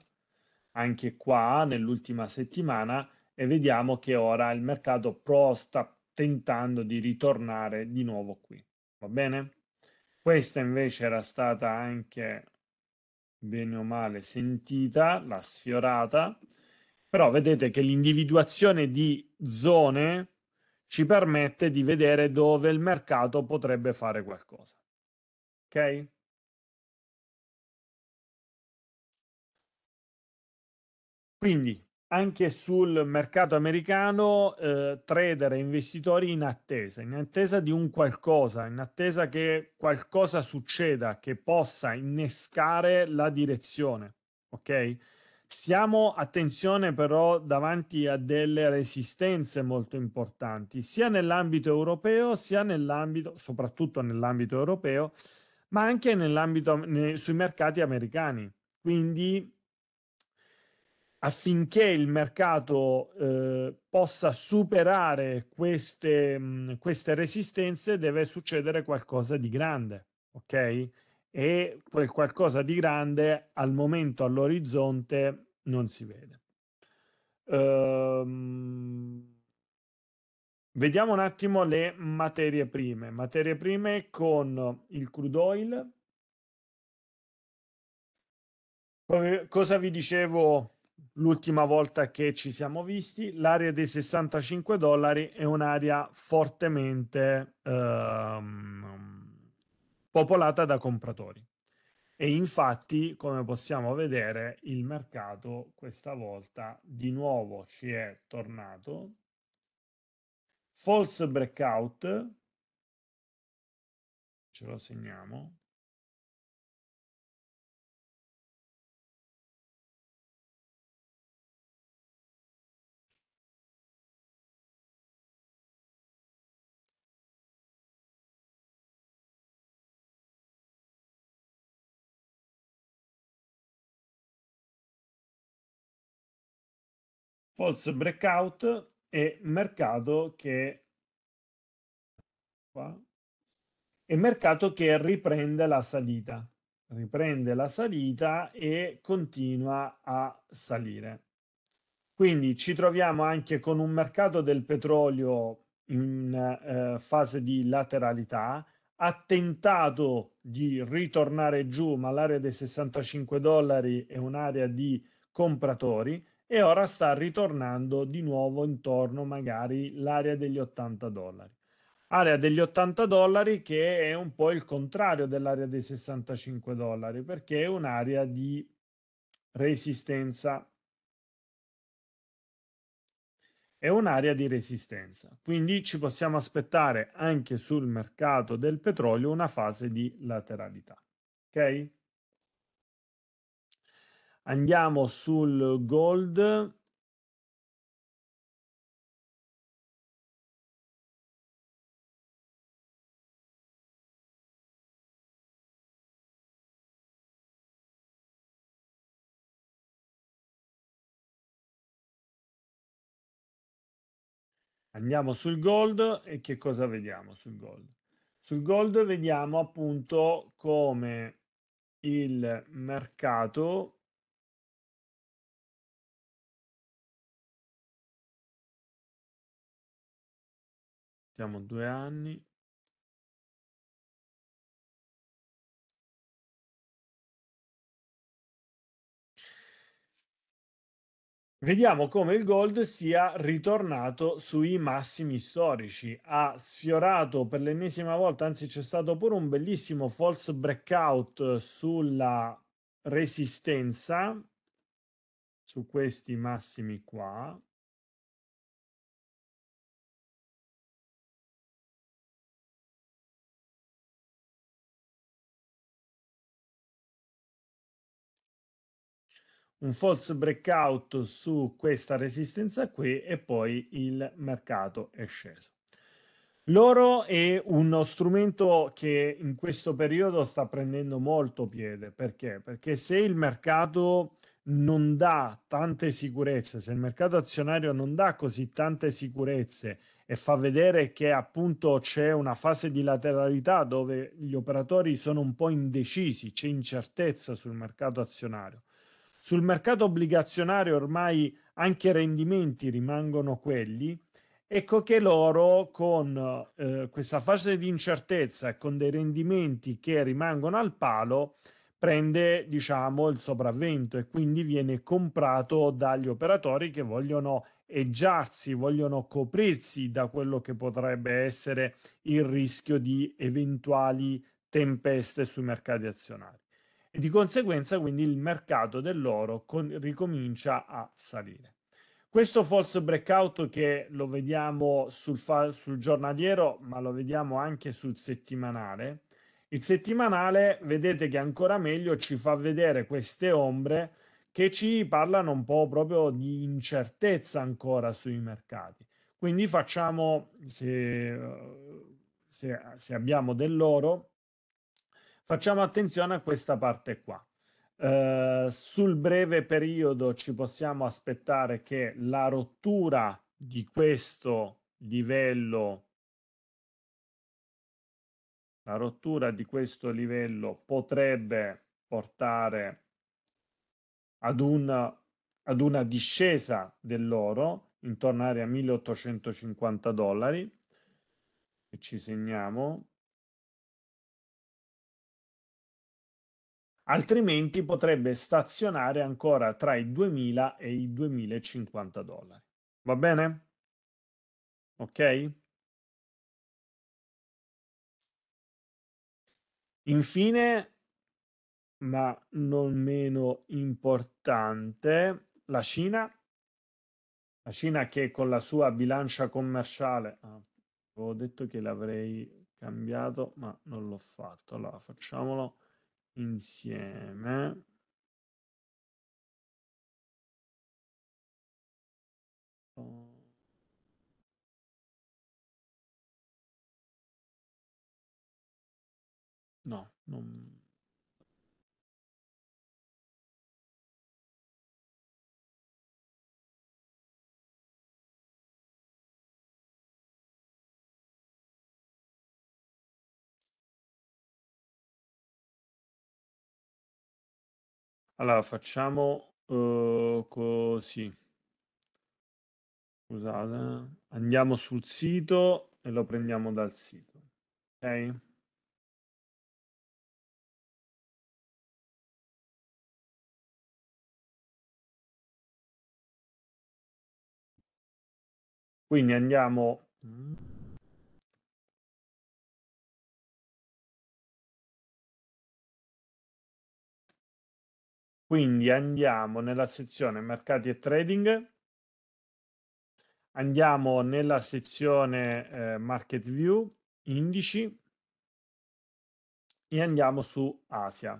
anche qua nell'ultima settimana e vediamo che ora il mercato pro sta tentando di ritornare di nuovo qui. Va bene? Questa invece era stata anche bene o male sentita, la sfiorata, però vedete che l'individuazione di zone ci permette di vedere dove il mercato potrebbe fare qualcosa. Ok? Quindi anche sul mercato americano eh, trader e investitori in attesa, in attesa di un qualcosa, in attesa che qualcosa succeda che possa innescare la direzione. Ok? Stiamo attenzione però davanti a delle resistenze molto importanti, sia nell'ambito europeo, sia nell'ambito, soprattutto nell'ambito europeo, ma anche nell'ambito sui mercati americani. Quindi affinché il mercato eh, possa superare queste, mh, queste resistenze deve succedere qualcosa di grande, ok? E quel qualcosa di grande al momento all'orizzonte non si vede. Um, vediamo un attimo le materie prime. Materie prime con il crude oil. Cosa vi dicevo l'ultima volta che ci siamo visti, l'area dei 65 dollari è un'area fortemente ehm, popolata da compratori. E infatti, come possiamo vedere, il mercato questa volta di nuovo ci è tornato. False breakout, ce lo segniamo. False breakout e mercato che qua, e mercato che riprende la salita. Riprende la salita e continua a salire. Quindi ci troviamo anche con un mercato del petrolio in eh, fase di lateralità ha tentato di ritornare giù ma l'area dei 65 dollari è un'area di compratori e ora sta ritornando di nuovo intorno magari l'area degli 80 dollari. Area degli 80 dollari che è un po' il contrario dell'area dei 65 dollari perché è un'area di resistenza. e un'area di resistenza. Quindi ci possiamo aspettare anche sul mercato del petrolio una fase di lateralità. Ok? Andiamo sul gold. Andiamo sul gold e che cosa vediamo sul gold? Sul gold vediamo appunto come il mercato Siamo due anni. Vediamo come il gold sia ritornato sui massimi storici, ha sfiorato per l'ennesima volta, anzi c'è stato pure un bellissimo false breakout sulla resistenza, su questi massimi qua. Un false breakout su questa resistenza qui e poi il mercato è sceso. L'oro è uno strumento che in questo periodo sta prendendo molto piede. Perché? Perché se il mercato non dà tante sicurezze, se il mercato azionario non dà così tante sicurezze e fa vedere che appunto c'è una fase di lateralità dove gli operatori sono un po' indecisi, c'è incertezza sul mercato azionario sul mercato obbligazionario ormai anche i rendimenti rimangono quelli, ecco che loro con eh, questa fase di incertezza e con dei rendimenti che rimangono al palo prende diciamo il sopravvento e quindi viene comprato dagli operatori che vogliono eggiarsi, vogliono coprirsi da quello che potrebbe essere il rischio di eventuali tempeste sui mercati azionari di conseguenza quindi il mercato dell'oro con, ricomincia a salire. Questo false breakout che lo vediamo sul, sul giornaliero, ma lo vediamo anche sul settimanale, il settimanale vedete che ancora meglio ci fa vedere queste ombre che ci parlano un po' proprio di incertezza ancora sui mercati. Quindi facciamo, se, se, se abbiamo dell'oro, Facciamo attenzione a questa parte qua. Uh, sul breve periodo ci possiamo aspettare che la rottura di questo livello la rottura di questo livello potrebbe portare ad, un, ad una discesa dell'oro intorno all'area 1850 dollari e ci segniamo altrimenti potrebbe stazionare ancora tra i 2000 e i 2050 dollari. Va bene? Ok? Infine, ma non meno importante, la Cina. La Cina che con la sua bilancia commerciale, ah, avevo detto che l'avrei cambiato, ma non l'ho fatto. Allora facciamolo insieme. No, non... Allora facciamo uh, così. Scusate, andiamo sul sito e lo prendiamo dal sito. Ok? Quindi andiamo... Quindi andiamo nella sezione mercati e trading. andiamo nella sezione eh, Market View, indici e andiamo su Asia.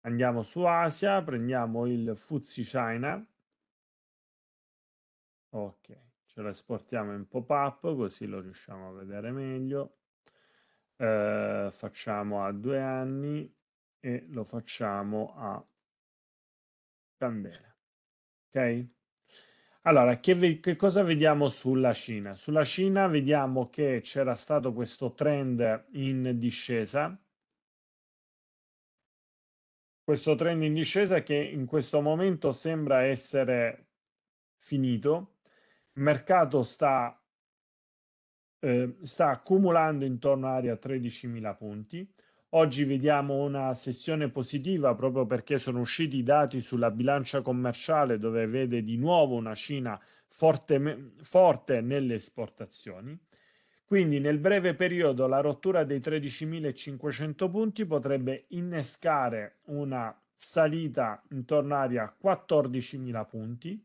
Andiamo su Asia, prendiamo il Fuzzi China. Ok, ce lo esportiamo in pop-up così lo riusciamo a vedere meglio. Eh, facciamo a due anni e lo facciamo a candela. Ok? Allora, che, che, cosa vediamo sulla Cina? Sulla Cina vediamo che c'era stato questo trend in discesa, questo trend in discesa che in questo momento sembra essere finito. Il mercato sta, eh, sta accumulando intorno all'area 13.000 punti. Oggi vediamo una sessione positiva proprio perché sono usciti i dati sulla bilancia commerciale dove vede di nuovo una Cina forte, forte nelle esportazioni. Quindi nel breve periodo la rottura dei 13.500 punti potrebbe innescare una salita intorno all'area 14.000 punti.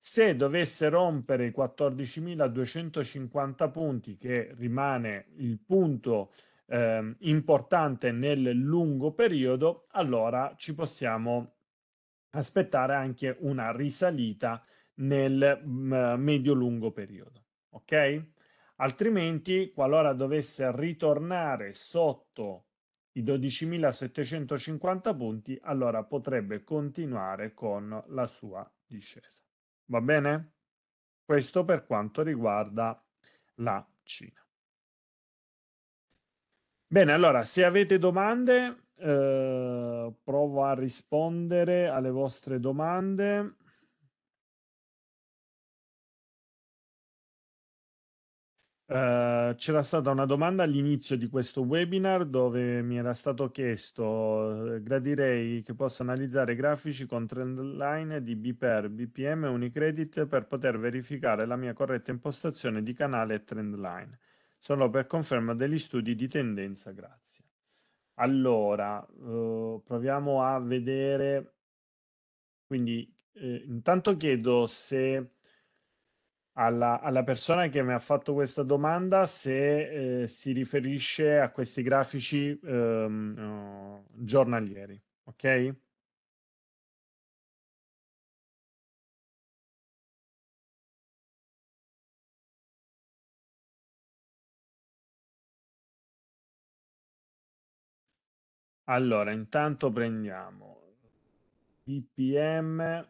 Se dovesse rompere i 14.250 punti, che rimane il punto eh, importante nel lungo periodo, allora ci possiamo aspettare anche una risalita nel mm, medio-lungo periodo. Ok? Altrimenti, qualora dovesse ritornare sotto i 12.750 punti, allora potrebbe continuare con la sua discesa. Va bene? Questo per quanto riguarda la Cina. Bene, allora, se avete domande, eh, provo a rispondere alle vostre domande. Uh, c'era stata una domanda all'inizio di questo webinar dove mi era stato chiesto, eh, gradirei che possa analizzare grafici con trendline di BPR, BPM e Unicredit per poter verificare la mia corretta impostazione di canale e trendline. Solo per conferma degli studi di tendenza, grazie. Allora, uh, proviamo a vedere, quindi eh, intanto chiedo se alla, alla, persona che mi ha fatto questa domanda se eh, si riferisce a questi grafici ehm, giornalieri, ok? Allora, intanto prendiamo BPM.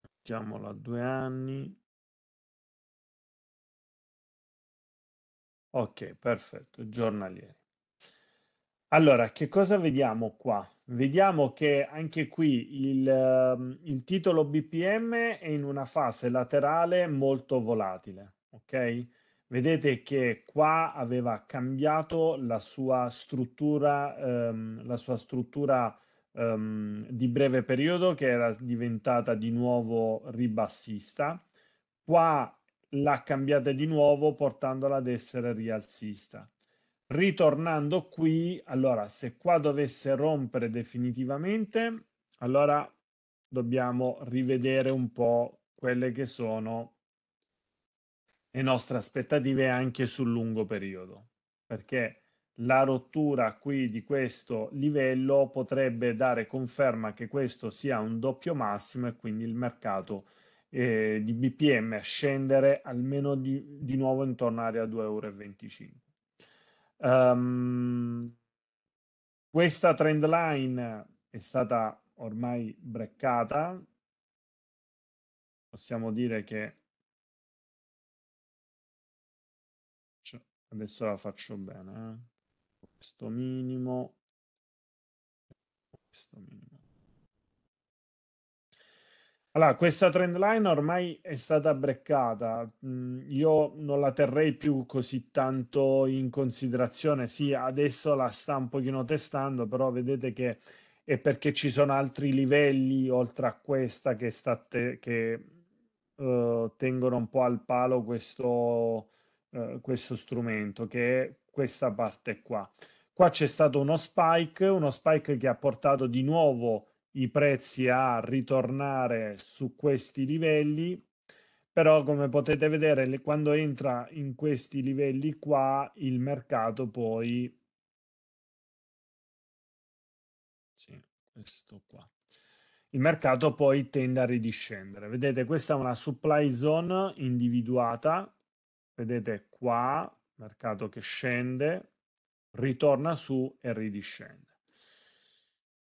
Mettiamolo a due anni. Ok, perfetto, giornalieri. Allora, che cosa vediamo qua? Vediamo che anche qui il, ehm, il titolo BPM è in una fase laterale molto volatile, ok? Vedete che qua aveva cambiato la sua struttura, ehm, la sua struttura ehm, di breve periodo che era diventata di nuovo ribassista. Qua l'ha cambiata di nuovo portandola ad essere rialzista. Ritornando qui, allora se qua dovesse rompere definitivamente, allora dobbiamo rivedere un po' quelle che sono le nostre aspettative anche sul lungo periodo, perché la rottura qui di questo livello potrebbe dare conferma che questo sia un doppio massimo e quindi il mercato eh, di BPM scendere almeno di, di nuovo intorno all'area 2,25 euro. Um, questa trend line è stata ormai breccata. Possiamo dire che cioè, adesso la faccio bene. Eh? Questo minimo. Questo minimo. Allora, questa trend line ormai è stata breccata. Mm, io non la terrei più così tanto in considerazione. Sì, adesso la sta un pochino testando, però vedete che è perché ci sono altri livelli oltre a questa che, sta te- che uh, tengono un po' al palo questo, uh, questo strumento, che è questa parte qua. Qua c'è stato uno spike, uno spike che ha portato di nuovo i prezzi a ritornare su questi livelli, però come potete vedere quando entra in questi livelli qua il mercato poi sì, questo qua. Il mercato poi tende a ridiscendere. Vedete questa è una supply zone individuata. Vedete qua mercato che scende ritorna su e ridiscende.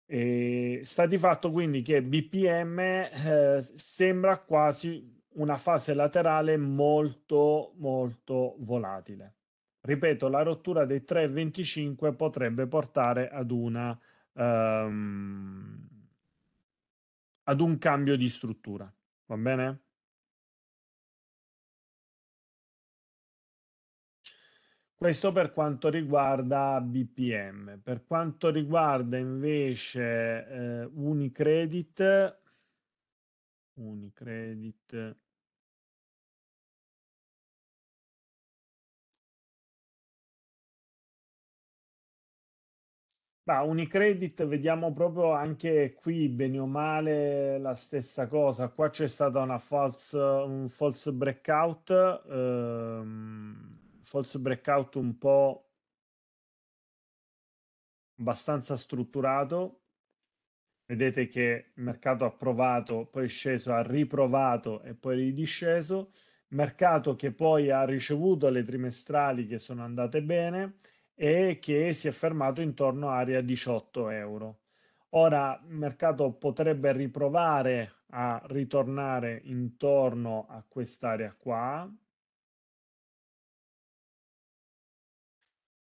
E sta di fatto quindi che BPM eh, sembra quasi una fase laterale molto molto volatile. Ripeto, la rottura dei 3,25 potrebbe portare ad una um, ad un cambio di struttura. Va bene? Questo per quanto riguarda BPM. Per quanto riguarda invece eh, Unicredit, Unicredit Ma Unicredit vediamo proprio anche qui, bene o male, la stessa cosa. Qua c'è stata una false, un false breakout. Ehm, false breakout un po' abbastanza strutturato. Vedete che il mercato ha provato, poi è sceso, ha riprovato e poi ridisceso. Mercato che poi ha ricevuto le trimestrali che sono andate bene e che si è fermato intorno a area 18 euro. Ora il mercato potrebbe riprovare a ritornare intorno a quest'area qua,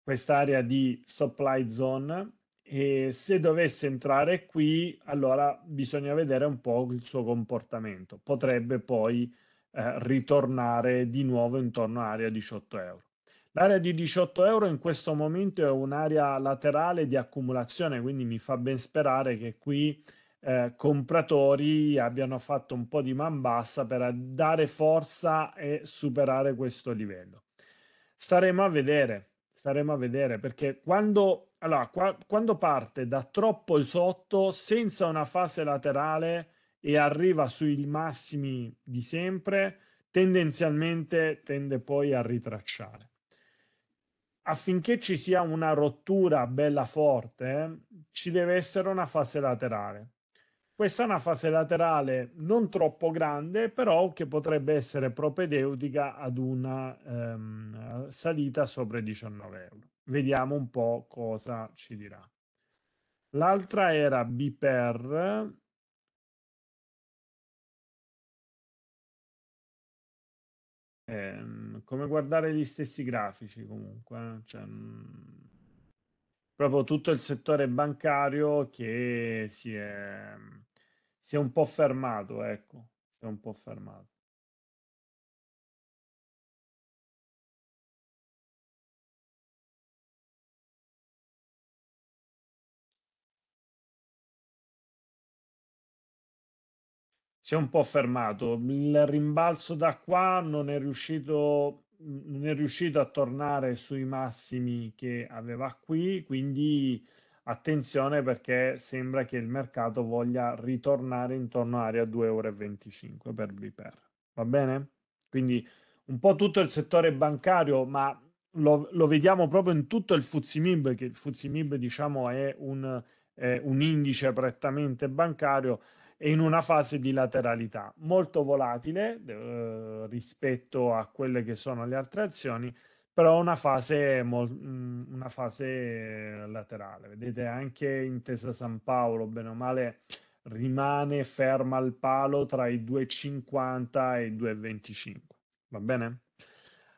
quest'area di supply zone e se dovesse entrare qui allora bisogna vedere un po' il suo comportamento. Potrebbe poi eh, ritornare di nuovo intorno a area 18 euro. L'area di 18 euro in questo momento è un'area laterale di accumulazione quindi mi fa ben sperare che qui eh, compratori abbiano fatto un po' di man bassa per dare forza e superare questo livello. Staremo a vedere staremo a vedere perché quando, allora, qua, quando parte da troppo sotto senza una fase laterale e arriva sui massimi di sempre, tendenzialmente tende poi a ritracciare. Affinché ci sia una rottura bella forte, ci deve essere una fase laterale. Questa è una fase laterale non troppo grande, però che potrebbe essere propedeutica ad una ehm, salita sopra i 19 euro. Vediamo un po' cosa ci dirà. L'altra era Biper. Eh, come guardare gli stessi grafici comunque. Eh? Cioè, proprio tutto il settore bancario che si è, si è un po' fermato, ecco, si è un po' fermato. Si è un po' fermato. Il rimbalzo da qua non è riuscito non è riuscito a tornare sui massimi che aveva qui, quindi attenzione perché sembra che il mercato voglia ritornare intorno a area 2,25 euro per BPR. Va bene? Quindi un po' tutto il settore bancario, ma lo, lo vediamo proprio in tutto il Fuzimib, che il Fuzimib diciamo è un, è un indice prettamente bancario e in una fase di lateralità molto volatile eh, rispetto a quelle che sono le altre azioni, però una fase, mm, una fase laterale. Vedete anche Intesa San Paolo, bene o male, rimane ferma al palo tra i 2,50 e i 2,25. Va bene?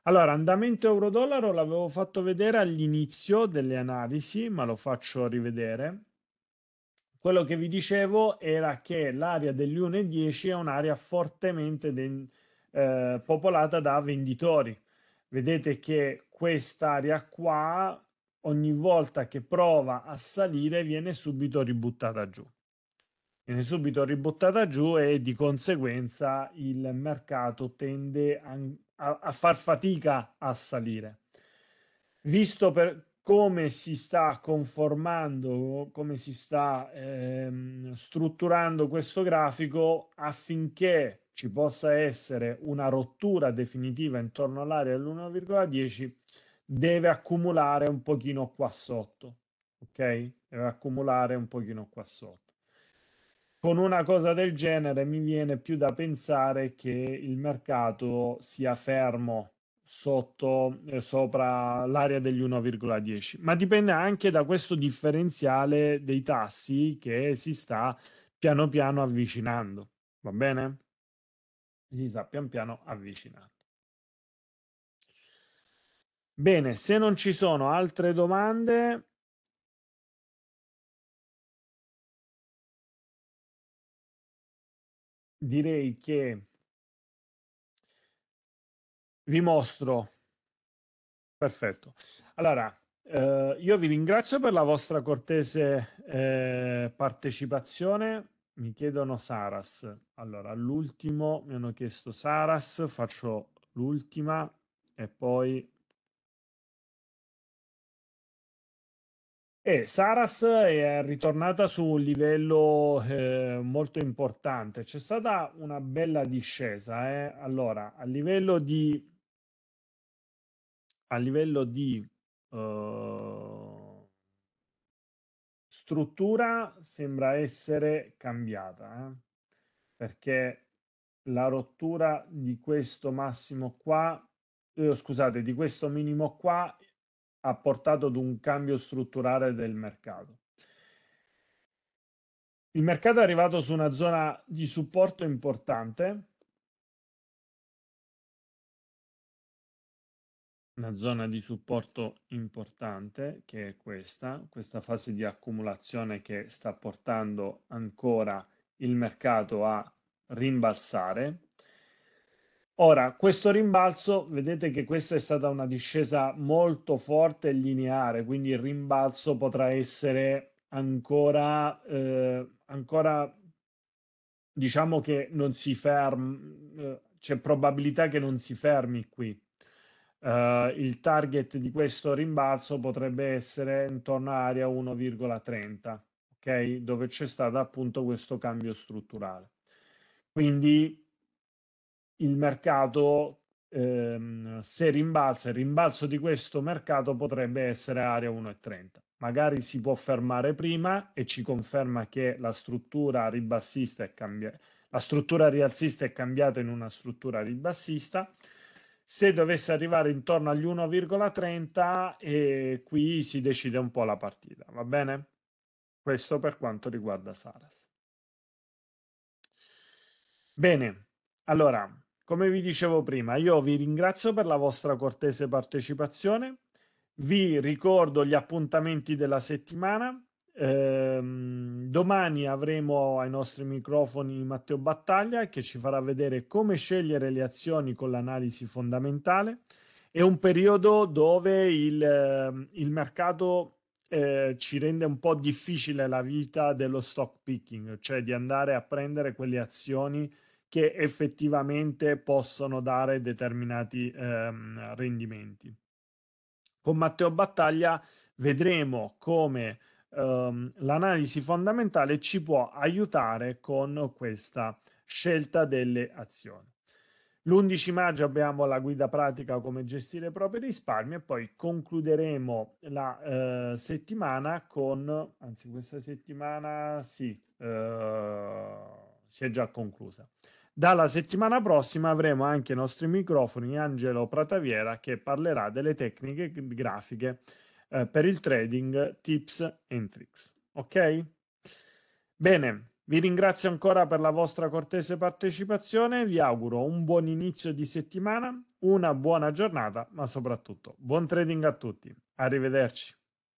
Allora, andamento euro-dollaro l'avevo fatto vedere all'inizio delle analisi, ma lo faccio rivedere quello che vi dicevo era che l'area degli 1,10 è un'area fortemente eh, popolata da venditori. Vedete che quest'area qua, ogni volta che prova a salire, viene subito ributtata giù. Viene subito ributtata giù e di conseguenza il mercato tende a, a far fatica a salire. Visto per, come si sta conformando, come si sta ehm, strutturando questo grafico affinché ci possa essere una rottura definitiva intorno all'area dell'1,10 deve accumulare un pochino qua sotto ok? Deve accumulare un pochino qua sotto. Con una cosa del genere mi viene più da pensare che il mercato sia fermo sotto eh, sopra l'area degli 1,10 ma dipende anche da questo differenziale dei tassi che si sta piano piano avvicinando. Va bene? Si sta pian piano avvicinando. Bene se non ci sono altre domande. Direi che vi mostro. Perfetto. Allora, eh, io vi ringrazio per la vostra cortese eh, partecipazione. Mi chiedono Saras. Allora, all'ultimo mi hanno chiesto Saras, faccio l'ultima e poi... E Saras è ritornata su un livello eh, molto importante. C'è stata una bella discesa. Eh? Allora, a livello di a livello di uh, struttura sembra essere cambiata, eh? perché la rottura di questo massimo qua, eh, scusate, di questo minimo qua ha portato ad un cambio strutturale del mercato. Il mercato è arrivato su una zona di supporto importante una zona di supporto importante che è questa, questa fase di accumulazione che sta portando ancora il mercato a rimbalzare. Ora, questo rimbalzo, vedete che questa è stata una discesa molto forte e lineare, quindi il rimbalzo potrà essere ancora, eh, ancora diciamo che non si fermi, eh, c'è probabilità che non si fermi qui Uh, il target di questo rimbalzo potrebbe essere intorno all'area 1,30, ok? Dove c'è stato appunto questo cambio strutturale. Quindi il mercato, ehm, se rimbalza, il rimbalzo di questo mercato potrebbe essere area 1,30. Magari si può fermare prima e ci conferma che la struttura ribassista è cambiata, la struttura rialzista è cambiata in una struttura ribassista se dovesse arrivare intorno agli 1,30 e qui si decide un po' la partita, va bene? Questo per quanto riguarda Saras. Bene, allora, come vi dicevo prima, io vi ringrazio per la vostra cortese partecipazione, vi ricordo gli appuntamenti della settimana, Ehm, domani avremo ai nostri microfoni Matteo Battaglia che ci farà vedere come scegliere le azioni con l'analisi fondamentale. È un periodo dove il, ehm, il mercato eh, ci rende un po' difficile la vita dello stock picking, cioè di andare a prendere quelle azioni che effettivamente possono dare determinati ehm, rendimenti. Con Matteo Battaglia vedremo come um, l'analisi fondamentale ci può aiutare con questa scelta delle azioni. L'11 maggio abbiamo la guida pratica come gestire i propri risparmi e poi concluderemo la eh, settimana con, anzi questa settimana sì, eh, si è già conclusa. Dalla settimana prossima avremo anche i nostri microfoni Angelo Prataviera che parlerà delle tecniche grafiche eh, per il trading tips and tricks. Ok? Bene, vi ringrazio ancora per la vostra cortese partecipazione, vi auguro un buon inizio di settimana, una buona giornata, ma soprattutto buon trading a tutti. Arrivederci.